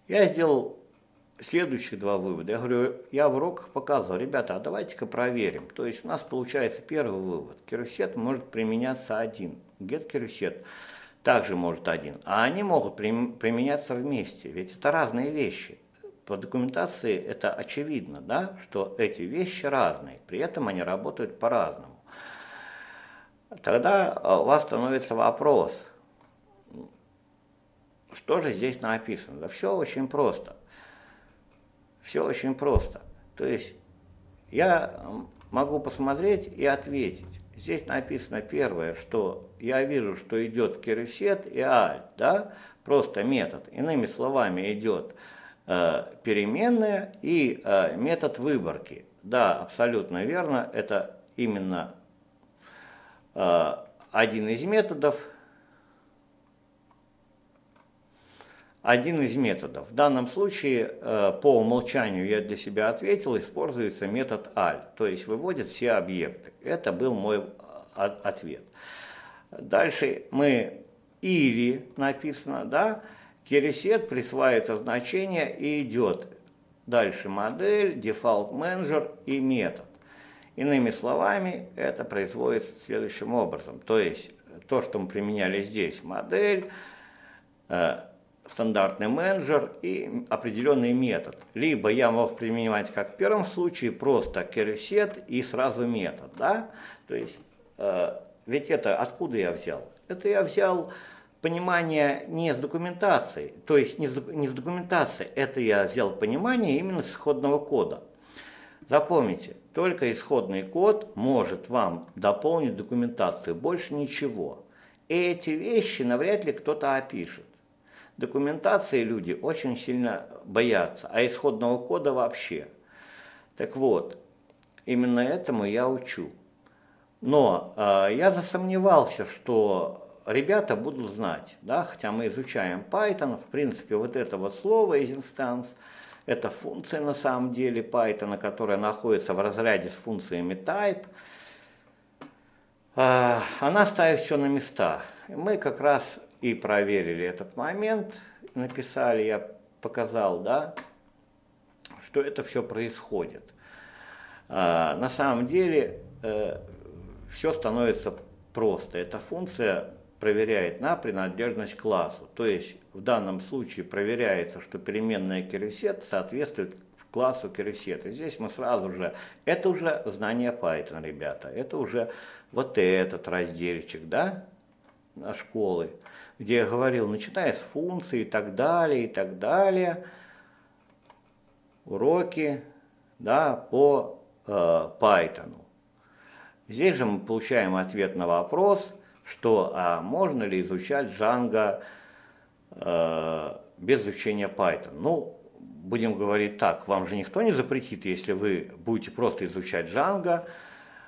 Я сделал следующие два вывода. Я говорю, я в уроках показывал, ребята, а давайте-ка проверим. То есть у нас получается первый вывод. Керусет может применяться один. Get керусет также может один. А они могут применяться вместе. Ведь это разные вещи. По документации это очевидно, да, что эти вещи разные. При этом они работают по-разному. Тогда у вас становится вопрос, что же здесь написано? Да все очень просто. Все очень просто. То есть я могу посмотреть и ответить. Здесь написано первое, что я вижу, что идет кересет и аль, да, просто метод. Иными словами, идет э, переменная и э, метод выборки. Да, абсолютно верно, это именно э, один из методов, один из методов. В данном случае э, по умолчанию я для себя ответил, используется метод AL, то есть выводит все объекты. Это был мой э, ответ. Дальше мы или написано, да, кересет присваивается значение и идет дальше модель, дефолт менеджер и метод. Иными словами, это производится следующим образом. То есть то, что мы применяли здесь, модель, э, стандартный менеджер и определенный метод. Либо я мог применять, как в первом случае, просто кересет и сразу метод. Да? То есть, э, ведь это откуда я взял? Это я взял понимание не с документации, то есть не с, не с документации, это я взял понимание именно с исходного кода. Запомните, только исходный код может вам дополнить документацию, больше ничего. И эти вещи навряд ли кто-то опишет. Документации люди очень сильно боятся, а исходного кода вообще. Так вот, именно этому я учу. Но э, я засомневался, что ребята будут знать, да, хотя мы изучаем Python, в принципе, вот это вот слово из инстанс, это функция на самом деле Python, которая находится в разряде с функциями type, э, она ставит все на места. Мы как раз и проверили этот момент, написали, я показал, да, что это все происходит. Э, на самом деле э, все становится просто. Эта функция проверяет на принадлежность классу. То есть в данном случае проверяется, что переменная кересет соответствует классу кересета. Здесь мы сразу же, это уже знание Python, ребята, это уже вот этот разделчик, да, школы, где я говорил, начиная с функций и так далее, и так далее, уроки, да, по э, Python. Здесь же мы получаем ответ на вопрос, что а можно ли изучать Django э, без изучения Python. Ну, будем говорить так, вам же никто не запретит, если вы будете просто изучать Django,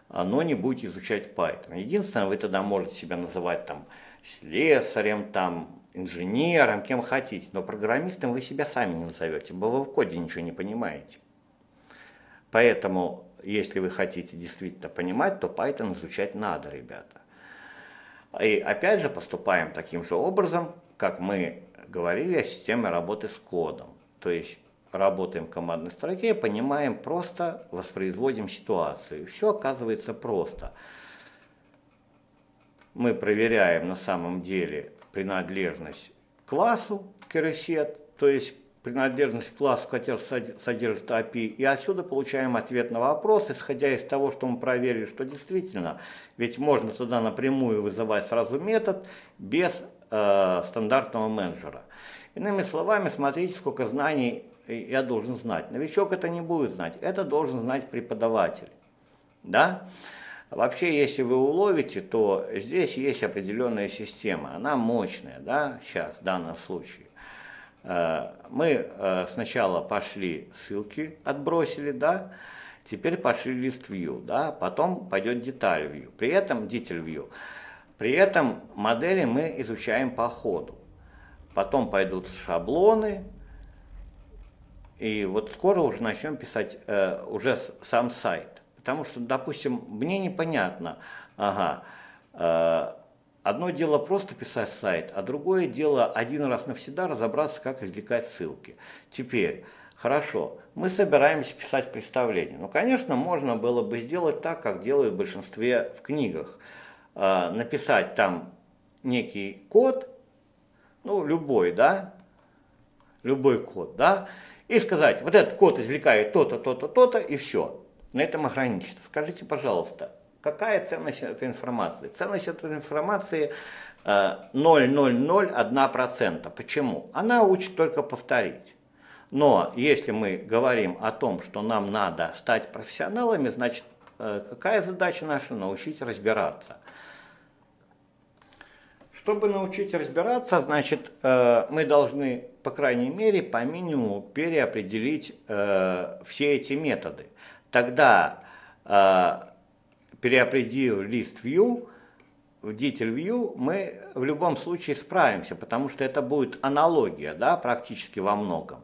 но не будете изучать Python. Единственное, вы тогда можете себя называть там слесарем, там, инженером, кем хотите, но программистом вы себя сами не назовете, бо вы в коде ничего не понимаете. Поэтому, если вы хотите действительно понимать, то Python изучать надо, ребята. И опять же поступаем таким же образом, как мы говорили о системе работы с кодом. То есть работаем в командной строке, понимаем, просто воспроизводим ситуацию. Все оказывается просто. Мы проверяем на самом деле принадлежность классу кересет, то есть принадлежность класса, который содержит API, и отсюда получаем ответ на вопрос, исходя из того, что мы проверили, что действительно, ведь можно туда напрямую вызывать сразу метод без э, стандартного менеджера. Иными словами, смотрите, сколько знаний я должен знать. Новичок это не будет знать, это должен знать преподаватель. Да? Вообще, если вы уловите, то здесь есть определенная система, она мощная, да, сейчас, в данном случае. Э, мы э, сначала пошли ссылки, отбросили, да, теперь пошли лист view, да, потом пойдет деталь view, при этом detail view. При этом модели мы изучаем по ходу. Потом пойдут шаблоны, и вот скоро уже начнем писать э, уже сам сайт. Потому что, допустим, мне непонятно, ага, э, Одно дело просто писать сайт, а другое дело один раз навсегда разобраться, как извлекать ссылки. Теперь, хорошо, мы собираемся писать представление. Ну, конечно, можно было бы сделать так, как делают в большинстве в книгах. Э, написать там некий код, ну, любой, да, любой код, да, и сказать, вот этот код извлекает то-то, то-то, то-то, и все. На этом ограничится. Скажите, пожалуйста, Какая ценность этой информации? Ценность этой информации 0,001%. Э, Почему? Она учит только повторить. Но если мы говорим о том, что нам надо стать профессионалами, значит, э, какая задача наша? Научить разбираться. Чтобы научить разбираться, значит, э, мы должны, по крайней мере, по минимуму переопределить все эти методы. Тогда переопределив лист view в detail view, мы в любом случае справимся, потому что это будет аналогия, да, практически во многом.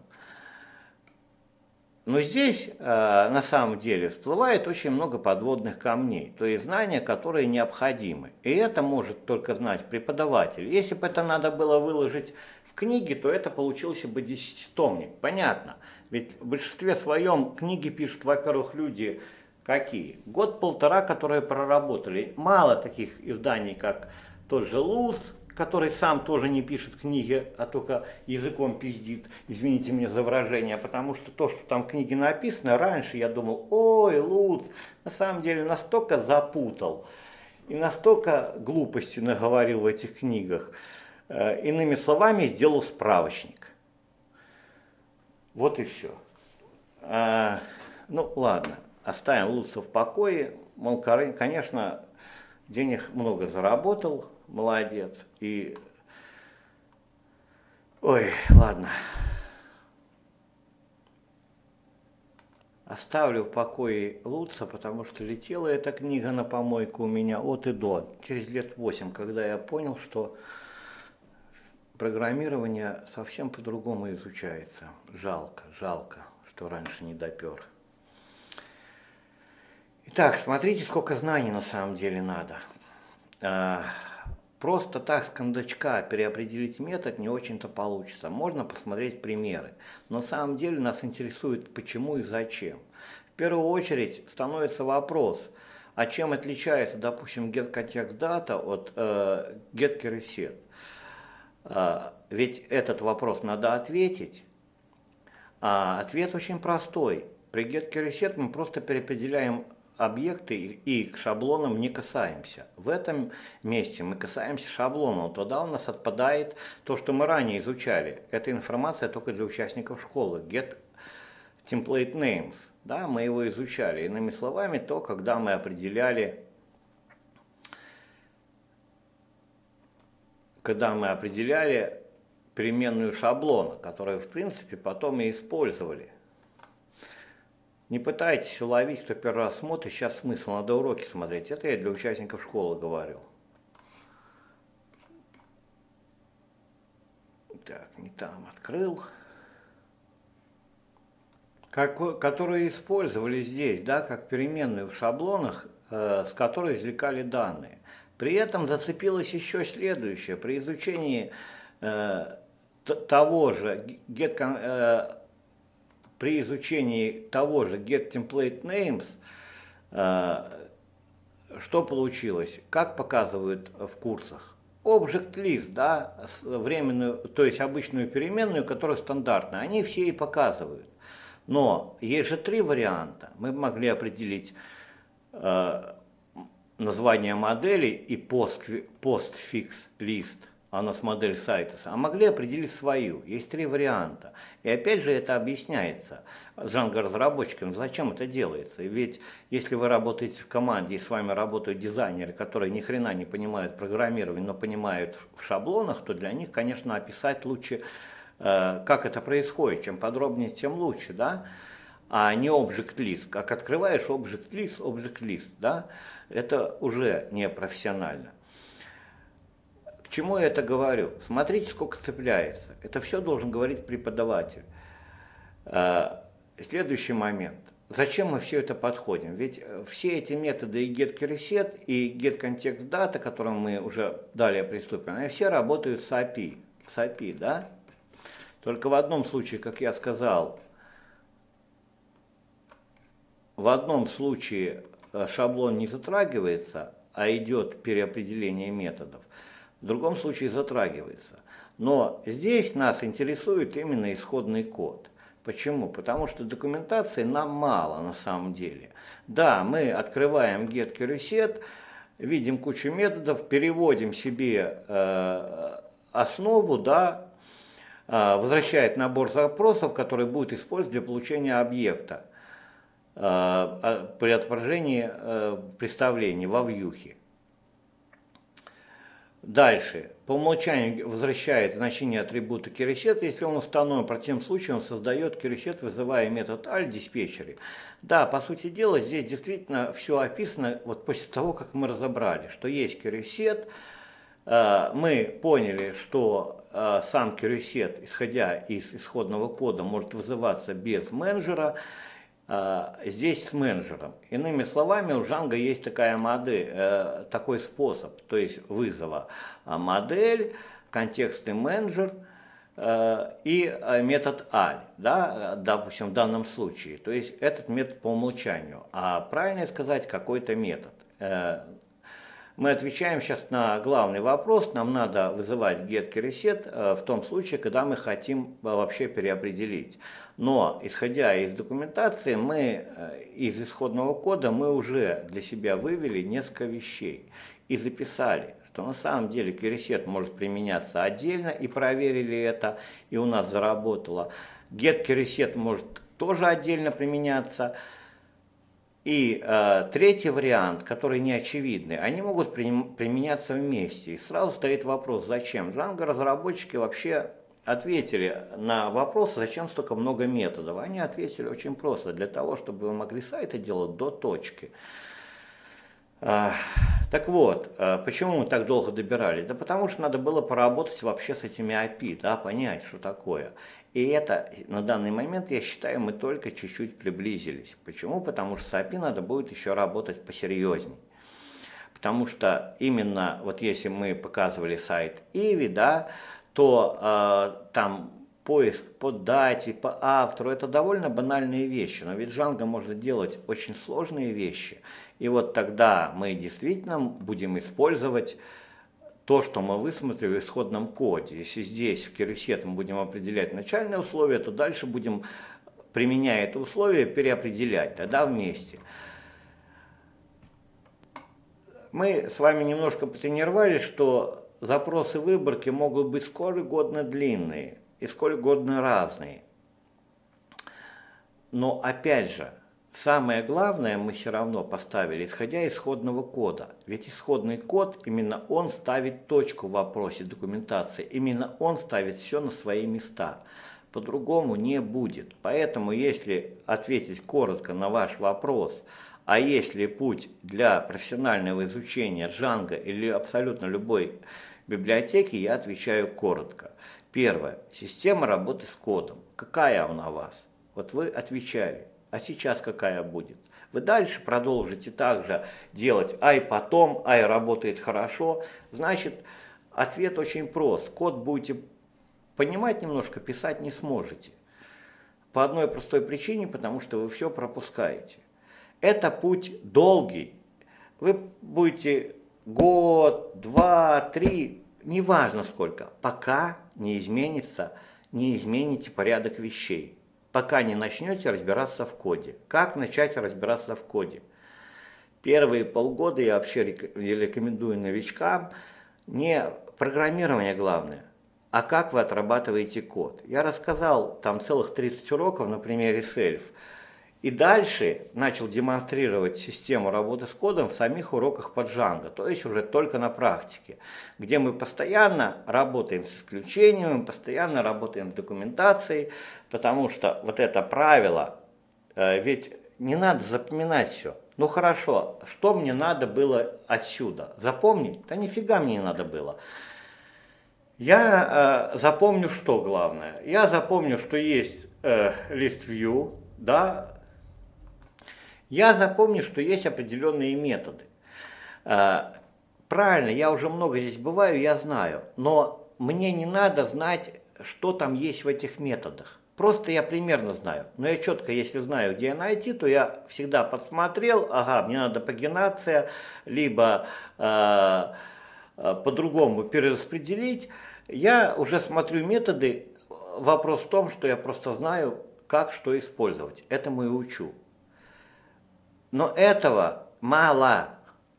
Но здесь э, на самом деле всплывает очень много подводных камней, то есть знания, которые необходимы. И это может только знать преподаватель. Если бы это надо было выложить в книге, то это получился бы десятитомник. Понятно. Ведь в большинстве своем книги пишут, во-первых, люди, Какие? Год-полтора, которые проработали. Мало таких изданий, как тот же Луц, который сам тоже не пишет книги, а только языком пиздит, извините меня за выражение, потому что то, что там в книге написано, раньше я думал, ой, Луц, на самом деле настолько запутал и настолько глупости наговорил в этих книгах. Э, иными словами, сделал справочник. Вот и все. А, ну, ладно, оставим Луца в покое. Он, конечно, денег много заработал, молодец. И, ой, ладно. Оставлю в покое Луца, потому что летела эта книга на помойку у меня от и до. Через лет восемь, когда я понял, что программирование совсем по-другому изучается. Жалко, жалко, что раньше не допер. Итак, смотрите, сколько знаний на самом деле надо. А, просто так с кондачка переопределить метод не очень-то получится. Можно посмотреть примеры. Но на самом деле нас интересует почему и зачем. В первую очередь становится вопрос, а чем отличается, допустим, getContextData от э, getCareSet? А, ведь этот вопрос надо ответить. А ответ очень простой. При getCareSet мы просто переопределяем объекты и к шаблонам не касаемся. В этом месте мы касаемся шаблона, тогда у нас отпадает то, что мы ранее изучали. Эта информация только для участников школы. Get template names. Да, мы его изучали. Иными словами, то, когда мы определяли когда мы определяли переменную шаблона, которую в принципе потом и использовали. Не пытайтесь уловить, кто первый раз смотрит, сейчас смысл, надо уроки смотреть. Это я для участников школы говорю. Так, не там открыл. Как, которые использовали здесь, да, как переменную в шаблонах, э, с которой извлекали данные. При этом зацепилось еще следующее. При изучении э, того же get, э, при изучении того же get template names э, что получилось? Как показывают в курсах? Object list, да, временную, то есть обычную переменную, которая стандартная, они все и показывают. Но есть же три варианта. Мы могли определить э, название модели и postfix лист, а у нас модель сайта, а могли определить свою. Есть три варианта. И опять же это объясняется Django-разработчикам, зачем это делается. Ведь если вы работаете в команде и с вами работают дизайнеры, которые ни хрена не понимают программирование, но понимают в шаблонах, то для них, конечно, описать лучше, э, как это происходит. Чем подробнее, тем лучше, да? А не object list. Как открываешь object list, object list, да? Это уже не профессионально. К чему я это говорю? Смотрите, сколько цепляется. Это все должен говорить преподаватель. А, следующий момент. Зачем мы все это подходим? Ведь все эти методы и getCareSet, и getContextData, к которым мы уже далее приступим, они все работают с API. С API, да? Только в одном случае, как я сказал, в одном случае Э, шаблон не затрагивается, а идет переопределение методов, в другом случае затрагивается. Но здесь нас интересует именно исходный код. Почему? Потому что документации нам мало на самом деле. Да, мы открываем get видим кучу методов, переводим себе э, основу, да, э, возвращает набор запросов, который будет использовать для получения объекта. Э, при отображении э, представлений во вьюхе. Дальше. По умолчанию возвращает значение атрибута кересет, если он установлен. В противном случае он создает кересет, вызывая метод аль диспетчере. Да, по сути дела, здесь действительно все описано вот после того, как мы разобрали, что есть кересет. Э, мы поняли, что сам кересет, исходя из исходного кода, может вызываться без менеджера. А, здесь с менеджером. Иными словами, у Django есть такая модель, э, такой способ, то есть вызова. А модель, контекстный менеджер, э, и метод AL, да, допустим, в данном случае. То есть этот метод по умолчанию. А правильно сказать какой-то метод. Мы отвечаем сейчас на главный вопрос. Нам надо вызывать get reset в том случае, когда мы хотим вообще переопределить. Но, исходя из документации, мы из исходного кода мы уже для себя вывели несколько вещей и записали, что на самом деле кересет может применяться отдельно, и проверили это, и у нас заработало. Get кересет может тоже отдельно применяться. И э, третий вариант, который не очевидный, они могут применяться вместе. И сразу стоит вопрос, зачем? Django разработчики вообще ответили на вопрос, зачем столько много методов. Они ответили очень просто, для того, чтобы вы могли сайты делать до точки. А, так вот, а, почему мы так долго добирались? Да потому что надо было поработать вообще с этими API, да, понять, что такое. И это на данный момент, я считаю, мы только чуть-чуть приблизились. Почему? Потому что с API надо будет еще работать посерьезней. Потому что именно вот если мы показывали сайт Иви, да, то э, там поиск по дате, по автору, это довольно банальные вещи. Но ведь Django может делать очень сложные вещи – и вот тогда мы действительно будем использовать то, что мы высмотрели в исходном коде. Если здесь в Керусет мы будем определять начальные условия, то дальше будем, применяя это условие, переопределять, тогда вместе. Мы с вами немножко потренировались, что запросы выборки могут быть сколь угодно длинные и сколь угодно разные. Но опять же, Самое главное мы все равно поставили, исходя из исходного кода. Ведь исходный код, именно он ставит точку в вопросе документации, именно он ставит все на свои места. По-другому не будет. Поэтому, если ответить коротко на ваш вопрос, а если путь для профессионального изучения Django или абсолютно любой библиотеки, я отвечаю коротко. Первое. Система работы с кодом. Какая она у вас? Вот вы отвечали а сейчас какая будет. Вы дальше продолжите также делать ай потом, ай работает хорошо, значит ответ очень прост. Код будете понимать немножко, писать не сможете. По одной простой причине, потому что вы все пропускаете. Это путь долгий. Вы будете год, два, три, неважно сколько, пока не изменится, не измените порядок вещей пока не начнете разбираться в коде. Как начать разбираться в коде? Первые полгода я вообще рекомендую новичкам не программирование главное, а как вы отрабатываете код. Я рассказал там целых 30 уроков на примере Self – и дальше начал демонстрировать систему работы с кодом в самих уроках по Django, то есть уже только на практике, где мы постоянно работаем с исключением, постоянно работаем с документацией, потому что вот это правило, э, ведь не надо запоминать все. Ну хорошо, что мне надо было отсюда? Запомнить? Да нифига мне не надо было. Я э, запомню что главное? Я запомню, что есть э, list view, да, я запомню, что есть определенные методы. А, правильно, я уже много здесь бываю, я знаю, но мне не надо знать, что там есть в этих методах. Просто я примерно знаю. Но я четко, если знаю, где найти, то я всегда подсмотрел, ага, мне надо пагинация, либо э, по-другому перераспределить. Я уже смотрю методы. Вопрос в том, что я просто знаю, как что использовать. Этому и учу. Но этого мало.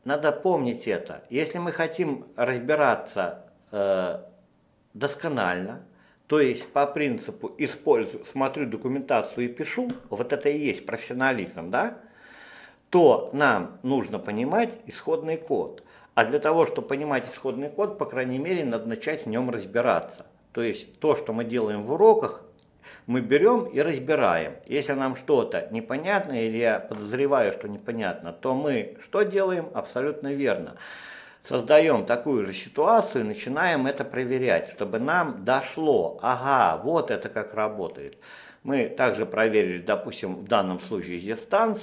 Надо помнить это. Если мы хотим разбираться э, досконально, то есть по принципу использую, смотрю документацию и пишу, вот это и есть профессионализм, да, то нам нужно понимать исходный код. А для того, чтобы понимать исходный код, по крайней мере, надо начать в нем разбираться. То есть то, что мы делаем в уроках, мы берем и разбираем. Если нам что-то непонятно, или я подозреваю, что непонятно, то мы что делаем? Абсолютно верно. Создаем такую же ситуацию и начинаем это проверять, чтобы нам дошло, ага, вот это как работает. Мы также проверили, допустим, в данном случае distance,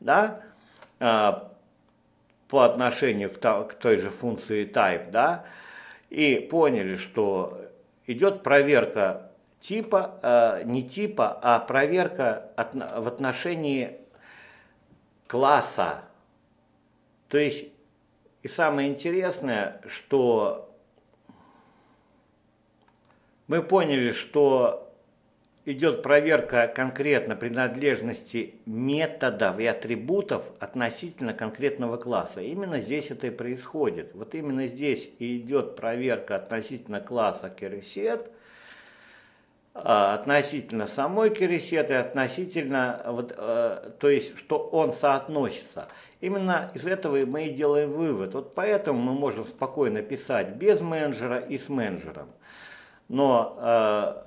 да, а, по отношению к той же функции type, да, и поняли, что идет проверка типа, э, не типа, а проверка от, в отношении класса. То есть, и самое интересное, что мы поняли, что идет проверка конкретно принадлежности методов и атрибутов относительно конкретного класса. Именно здесь это и происходит. Вот именно здесь и идет проверка относительно класса кересет, а, относительно самой кересеты, относительно, вот, э, то есть, что он соотносится. Именно из этого мы и делаем вывод. Вот поэтому мы можем спокойно писать без менеджера и с менеджером. Но э,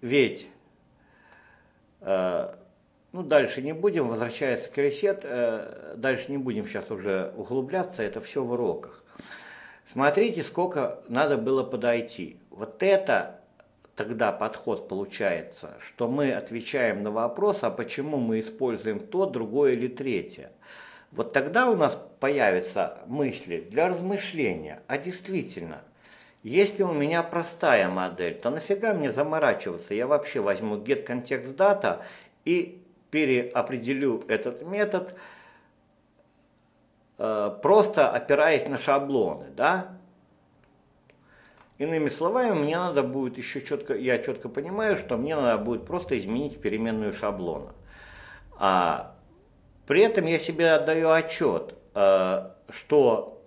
ведь, э, ну дальше не будем, возвращается к ресет, э, дальше не будем сейчас уже углубляться, это все в уроках. Смотрите, сколько надо было подойти. Вот это тогда подход получается, что мы отвечаем на вопрос, а почему мы используем то, другое или третье. Вот тогда у нас появятся мысли для размышления, а действительно – если у меня простая модель, то нафига мне заморачиваться? Я вообще возьму getContextData и переопределю этот метод, э, просто опираясь на шаблоны, да? Иными словами, мне надо будет еще четко, я четко понимаю, что мне надо будет просто изменить переменную шаблона. А при этом я себе отдаю отчет, э, что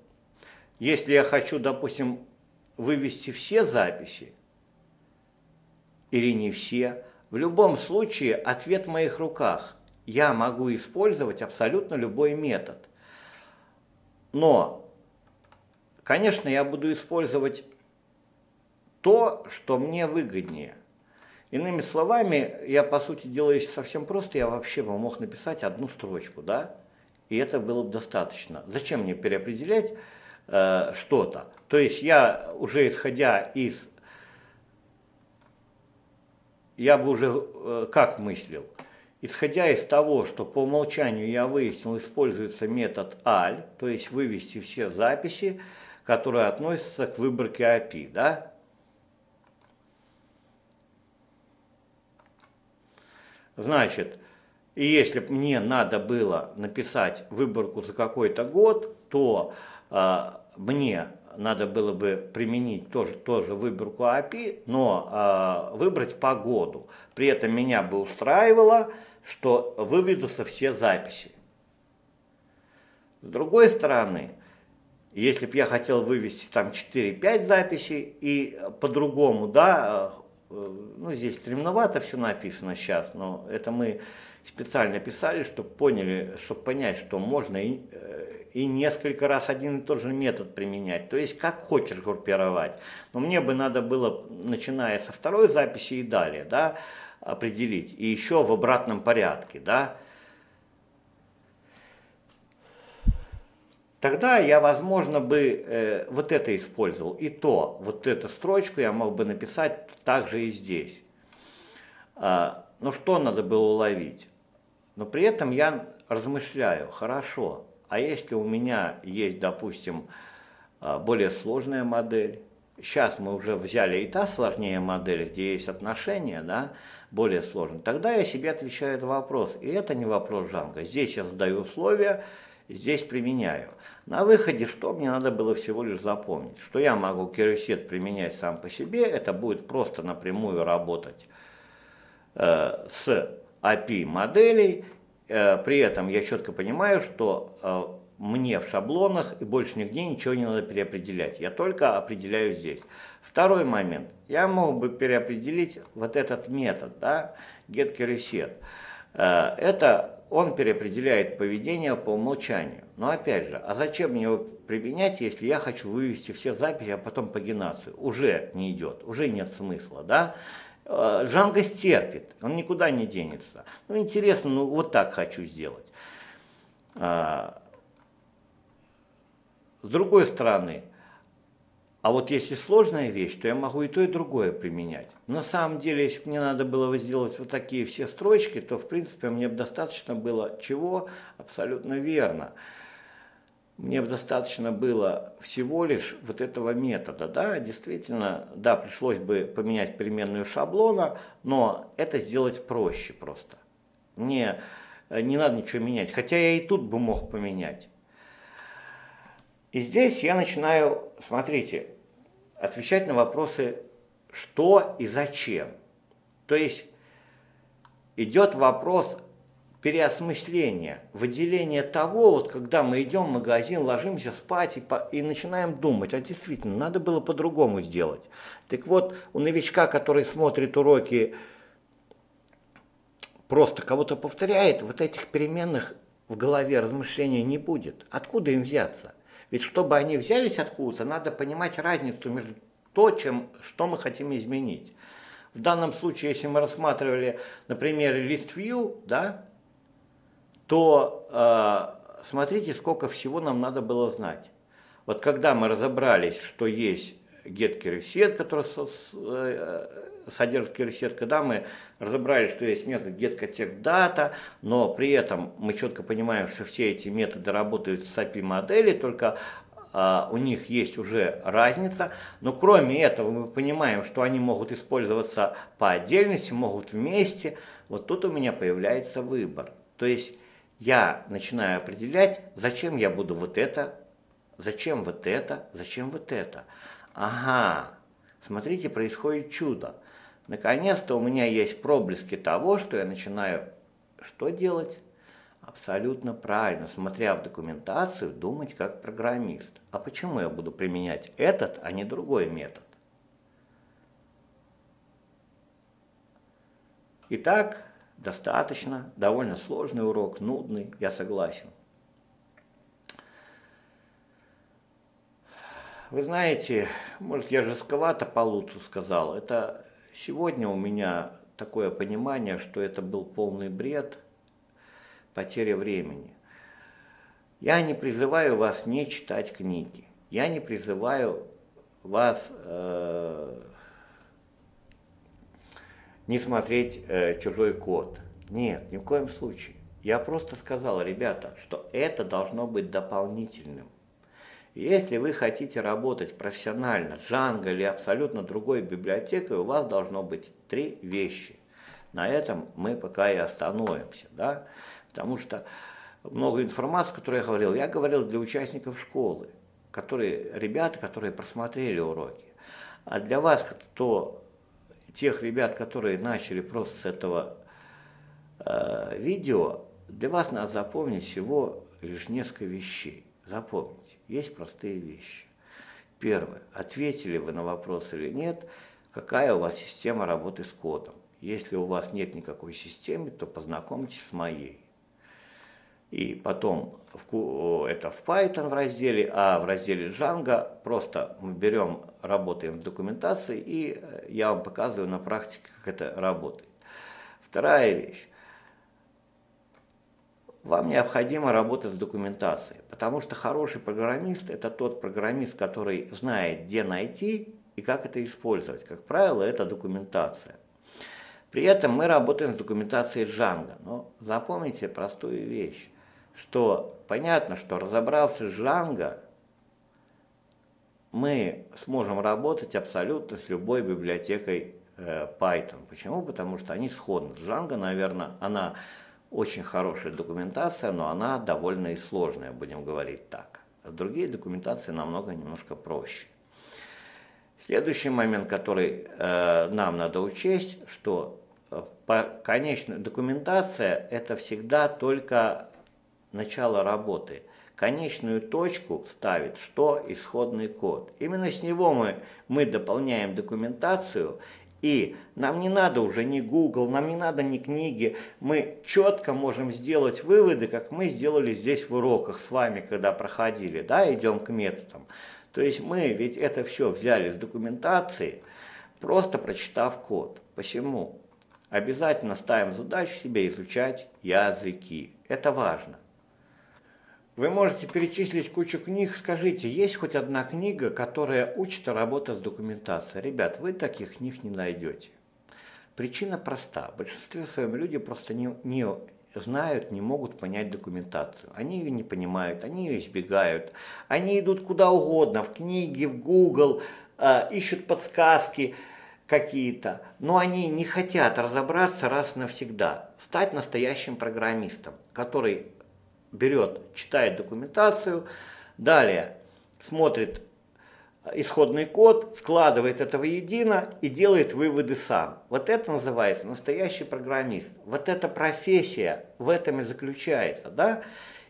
если я хочу, допустим, вывести все записи или не все. В любом случае ответ в моих руках. Я могу использовать абсолютно любой метод. Но, конечно, я буду использовать то, что мне выгоднее. Иными словами, я по сути делаю совсем просто, я вообще бы мог написать одну строчку, да, и это было бы достаточно. Зачем мне переопределять э, что-то? То есть я уже исходя из, я бы уже э, как мыслил, исходя из того, что по умолчанию я выяснил, используется метод AL, то есть вывести все записи, которые относятся к выборке API, да? Значит, и если мне надо было написать выборку за какой-то год, то э, мне надо было бы применить тоже, тоже выборку API, но э, выбрать погоду. При этом меня бы устраивало, что выведутся все записи. С другой стороны, если бы я хотел вывести там 4-5 записей и по-другому, да, ну здесь стремновато все написано сейчас, но это мы специально писали, чтобы поняли, чтобы понять, что можно и, э, и несколько раз один и тот же метод применять. То есть как хочешь группировать. Но мне бы надо было, начиная со второй записи и далее, да, определить. И еще в обратном порядке, да. Тогда я, возможно, бы э, вот это использовал. И то, вот эту строчку я мог бы написать также и здесь. А, но что надо было уловить? Но при этом я размышляю, хорошо, а если у меня есть, допустим, а, более сложная модель, сейчас мы уже взяли и та сложнее модель, где есть отношения, да, более сложные, тогда я себе отвечаю этот вопрос. И это не вопрос жанга. Здесь я задаю условия, здесь применяю. На выходе что мне надо было всего лишь запомнить? Что я могу керусет применять сам по себе, это будет просто напрямую работать э, с API моделей Э, при этом я четко понимаю, что э, мне в шаблонах и больше нигде ничего не надо переопределять. Я только определяю здесь. Второй момент. Я мог бы переопределить вот этот метод, да, getCareset. Э, это он переопределяет поведение по умолчанию. Но опять же, а зачем мне его применять, если я хочу вывести все записи, а потом пагинацию? Уже не идет, уже нет смысла, да? Джанго стерпит, он никуда не денется. Ну, интересно, ну, вот так хочу сделать. А, с другой стороны, а вот если сложная вещь, то я могу и то, и другое применять. На самом деле, если бы мне надо было сделать вот такие все строчки, то, в принципе, мне бы достаточно было чего? Абсолютно верно. мне достаточно было всего лишь вот этого метода. Да, действительно, да, пришлось бы поменять переменную шаблона, но это сделать проще просто. Мне не надо ничего менять, хотя я и тут бы мог поменять. И здесь я начинаю, смотрите, отвечать на вопросы что и зачем. То есть идет вопрос переосмысления, выделения того, вот когда мы идем в магазин, ложимся спать и, по, и начинаем думать, а действительно, надо было по-другому сделать. Так вот, у новичка, который смотрит уроки, просто кого-то повторяет, вот этих переменных в голове размышления не будет. Откуда им взяться? Ведь чтобы они взялись откуда-то, надо понимать разницу между то, чем, что мы хотим изменить. В данном случае, если мы рассматривали, например, list view, да, то э, смотрите, сколько всего нам надо было знать. Вот когда мы разобрались, что есть reset, который э, содержит reset, когда мы разобрались, что есть метод get text data, но при этом мы четко понимаем, что все эти методы работают с API модели, только а, у них есть уже разница, но кроме этого мы понимаем, что они могут использоваться по отдельности, могут вместе. Вот тут у меня появляется выбор. То есть я начинаю определять, зачем я буду вот это, зачем вот это, зачем вот это. Ага, смотрите, происходит чудо. Наконец-то у меня есть проблески того, что я начинаю что делать? Абсолютно правильно, смотря в документацию, думать как программист. А почему я буду применять этот, а не другой метод? Итак, достаточно, довольно сложный урок, нудный, я согласен. Вы знаете, может я жестковато по Луцу сказал, это сегодня у меня такое понимание, что это был полный бред, потеря времени. Я не призываю вас не читать книги, я не призываю вас э, не смотреть э, чужой код. Нет, ни в коем случае. Я просто сказал, ребята, что это должно быть дополнительным. Если вы хотите работать профессионально, Django или абсолютно другой библиотекой, у вас должно быть три вещи. На этом мы пока и остановимся, да? потому что много информации, которую я говорил, я говорил для участников школы, которые, ребята, которые просмотрели уроки. А для вас, кто тех ребят, которые начали просто с этого э, видео, для вас надо запомнить всего лишь несколько вещей. Запомните, есть простые вещи. Первое. Ответили вы на вопрос или нет, какая у вас система работы с кодом. Если у вас нет никакой системы, то познакомьтесь с моей. И потом это в Python в разделе, а в разделе Django просто мы берем, работаем в документации, и э, я вам показываю на практике, как это работает. Вторая вещь. Вам необходимо работать с документацией, потому что хороший программист – это тот программист, который знает, где найти и как это использовать. Как правило, это документация. При этом мы работаем с документацией Django. Но запомните простую вещь что понятно, что разобравшись с Django, мы сможем работать абсолютно с любой библиотекой э, Python. Почему? Потому что они сходны. Django, наверное, она очень хорошая документация, но она довольно и сложная, будем говорить так. Другие документации намного немножко проще. Следующий момент, который э, нам надо учесть, что э, по, конечная документация это всегда только начала работы, конечную точку ставит что? Исходный код. Именно с него мы, мы дополняем документацию, и нам не надо уже ни Google, нам не надо ни книги, мы четко можем сделать выводы, как мы сделали здесь в уроках с вами, когда проходили, да, идем к методам. То есть мы ведь это все взяли с документации, просто прочитав код. Почему? Обязательно ставим задачу себе изучать языки. Это важно. Вы можете перечислить кучу книг, скажите, есть хоть одна книга, которая учит работать с документацией? Ребят, вы таких книг не найдете. Причина проста. В большинстве своем люди просто не, не, знают, не могут понять документацию. Они ее не понимают, они ее избегают. Они идут куда угодно, в книги, в Google, э, ищут подсказки какие-то, но они не хотят разобраться раз и навсегда, стать настоящим программистом, который берет, читает документацию, далее смотрит исходный код, складывает это воедино и делает выводы сам. Вот это называется настоящий программист. Вот эта профессия в этом и заключается. Да?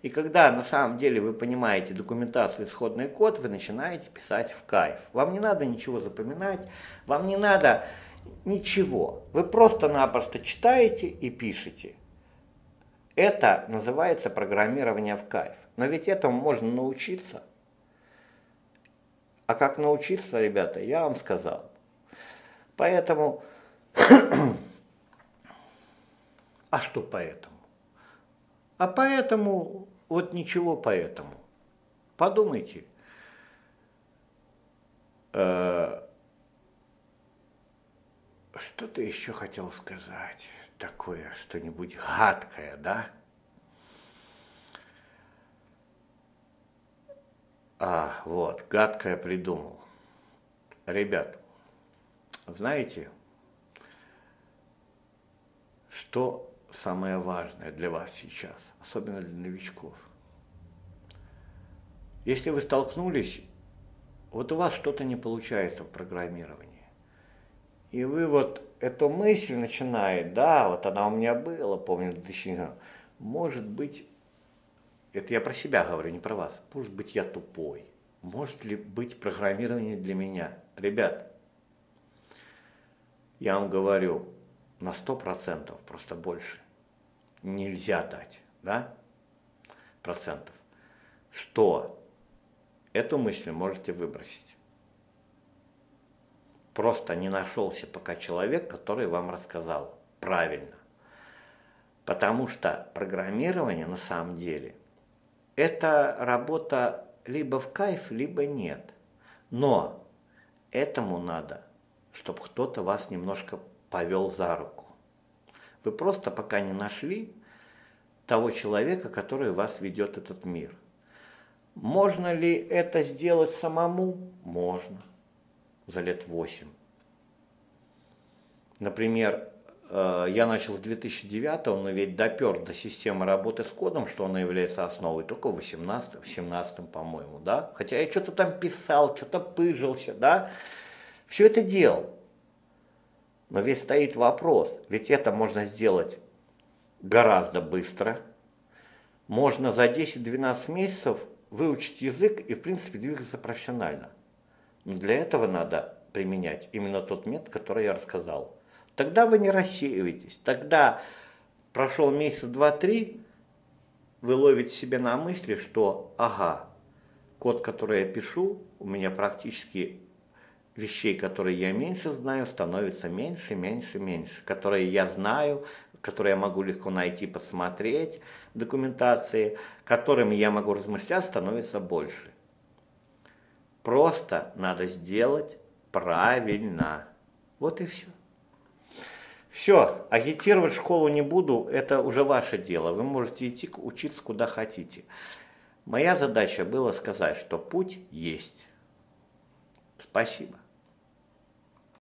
И когда на самом деле вы понимаете документацию, исходный код, вы начинаете писать в кайф. Вам не надо ничего запоминать, вам не надо ничего. Вы просто-напросто читаете и пишете. Это называется программирование в кайф. Но ведь этому можно научиться. А как научиться, ребята, я вам сказал. Поэтому... а что поэтому? А поэтому, вот ничего поэтому. Подумайте. Э, что ты еще хотел сказать? Такое что-нибудь гадкое, да? А, вот, гадкое придумал. Ребят, знаете, что самое важное для вас сейчас, особенно для новичков? Если вы столкнулись, вот у вас что-то не получается в программировании, и вы вот эту мысль начинает, да, вот она у меня была, помню, 2000, может быть, это я про себя говорю, не про вас. Может быть, я тупой. Может ли быть программирование для меня? Ребят, я вам говорю, на сто процентов, просто больше, нельзя дать, да, процентов, что эту мысль можете выбросить. Просто не нашелся пока человек, который вам рассказал правильно. Потому что программирование на самом деле это работа либо в кайф, либо нет. Но этому надо, чтобы кто-то вас немножко повел за руку. Вы просто пока не нашли того человека, который вас ведет этот мир. Можно ли это сделать самому? Можно. За лет восемь. Например, Э, я начал с 2009, но ведь допер до системы работы с кодом, что она является основой, только в 18 в 17 по-моему, да? Хотя я что-то там писал, что-то пыжился, да? Все это делал. Но ведь стоит вопрос, ведь это можно сделать гораздо быстро. Можно за 10-12 месяцев выучить язык и, в принципе, двигаться профессионально. Но для этого надо применять именно тот метод, который я рассказал. Тогда вы не рассеиваетесь. Тогда прошел месяц, два, три, вы ловите себя на мысли, что ага, код, который я пишу, у меня практически вещей, которые я меньше знаю, становится меньше, меньше, меньше. Которые я знаю, которые я могу легко найти, посмотреть документации, которыми я могу размышлять, становится больше. Просто надо сделать правильно. Вот и все. Все, агитировать школу не буду, это уже ваше дело. Вы можете идти учиться куда хотите. Моя задача была сказать, что путь есть. Спасибо.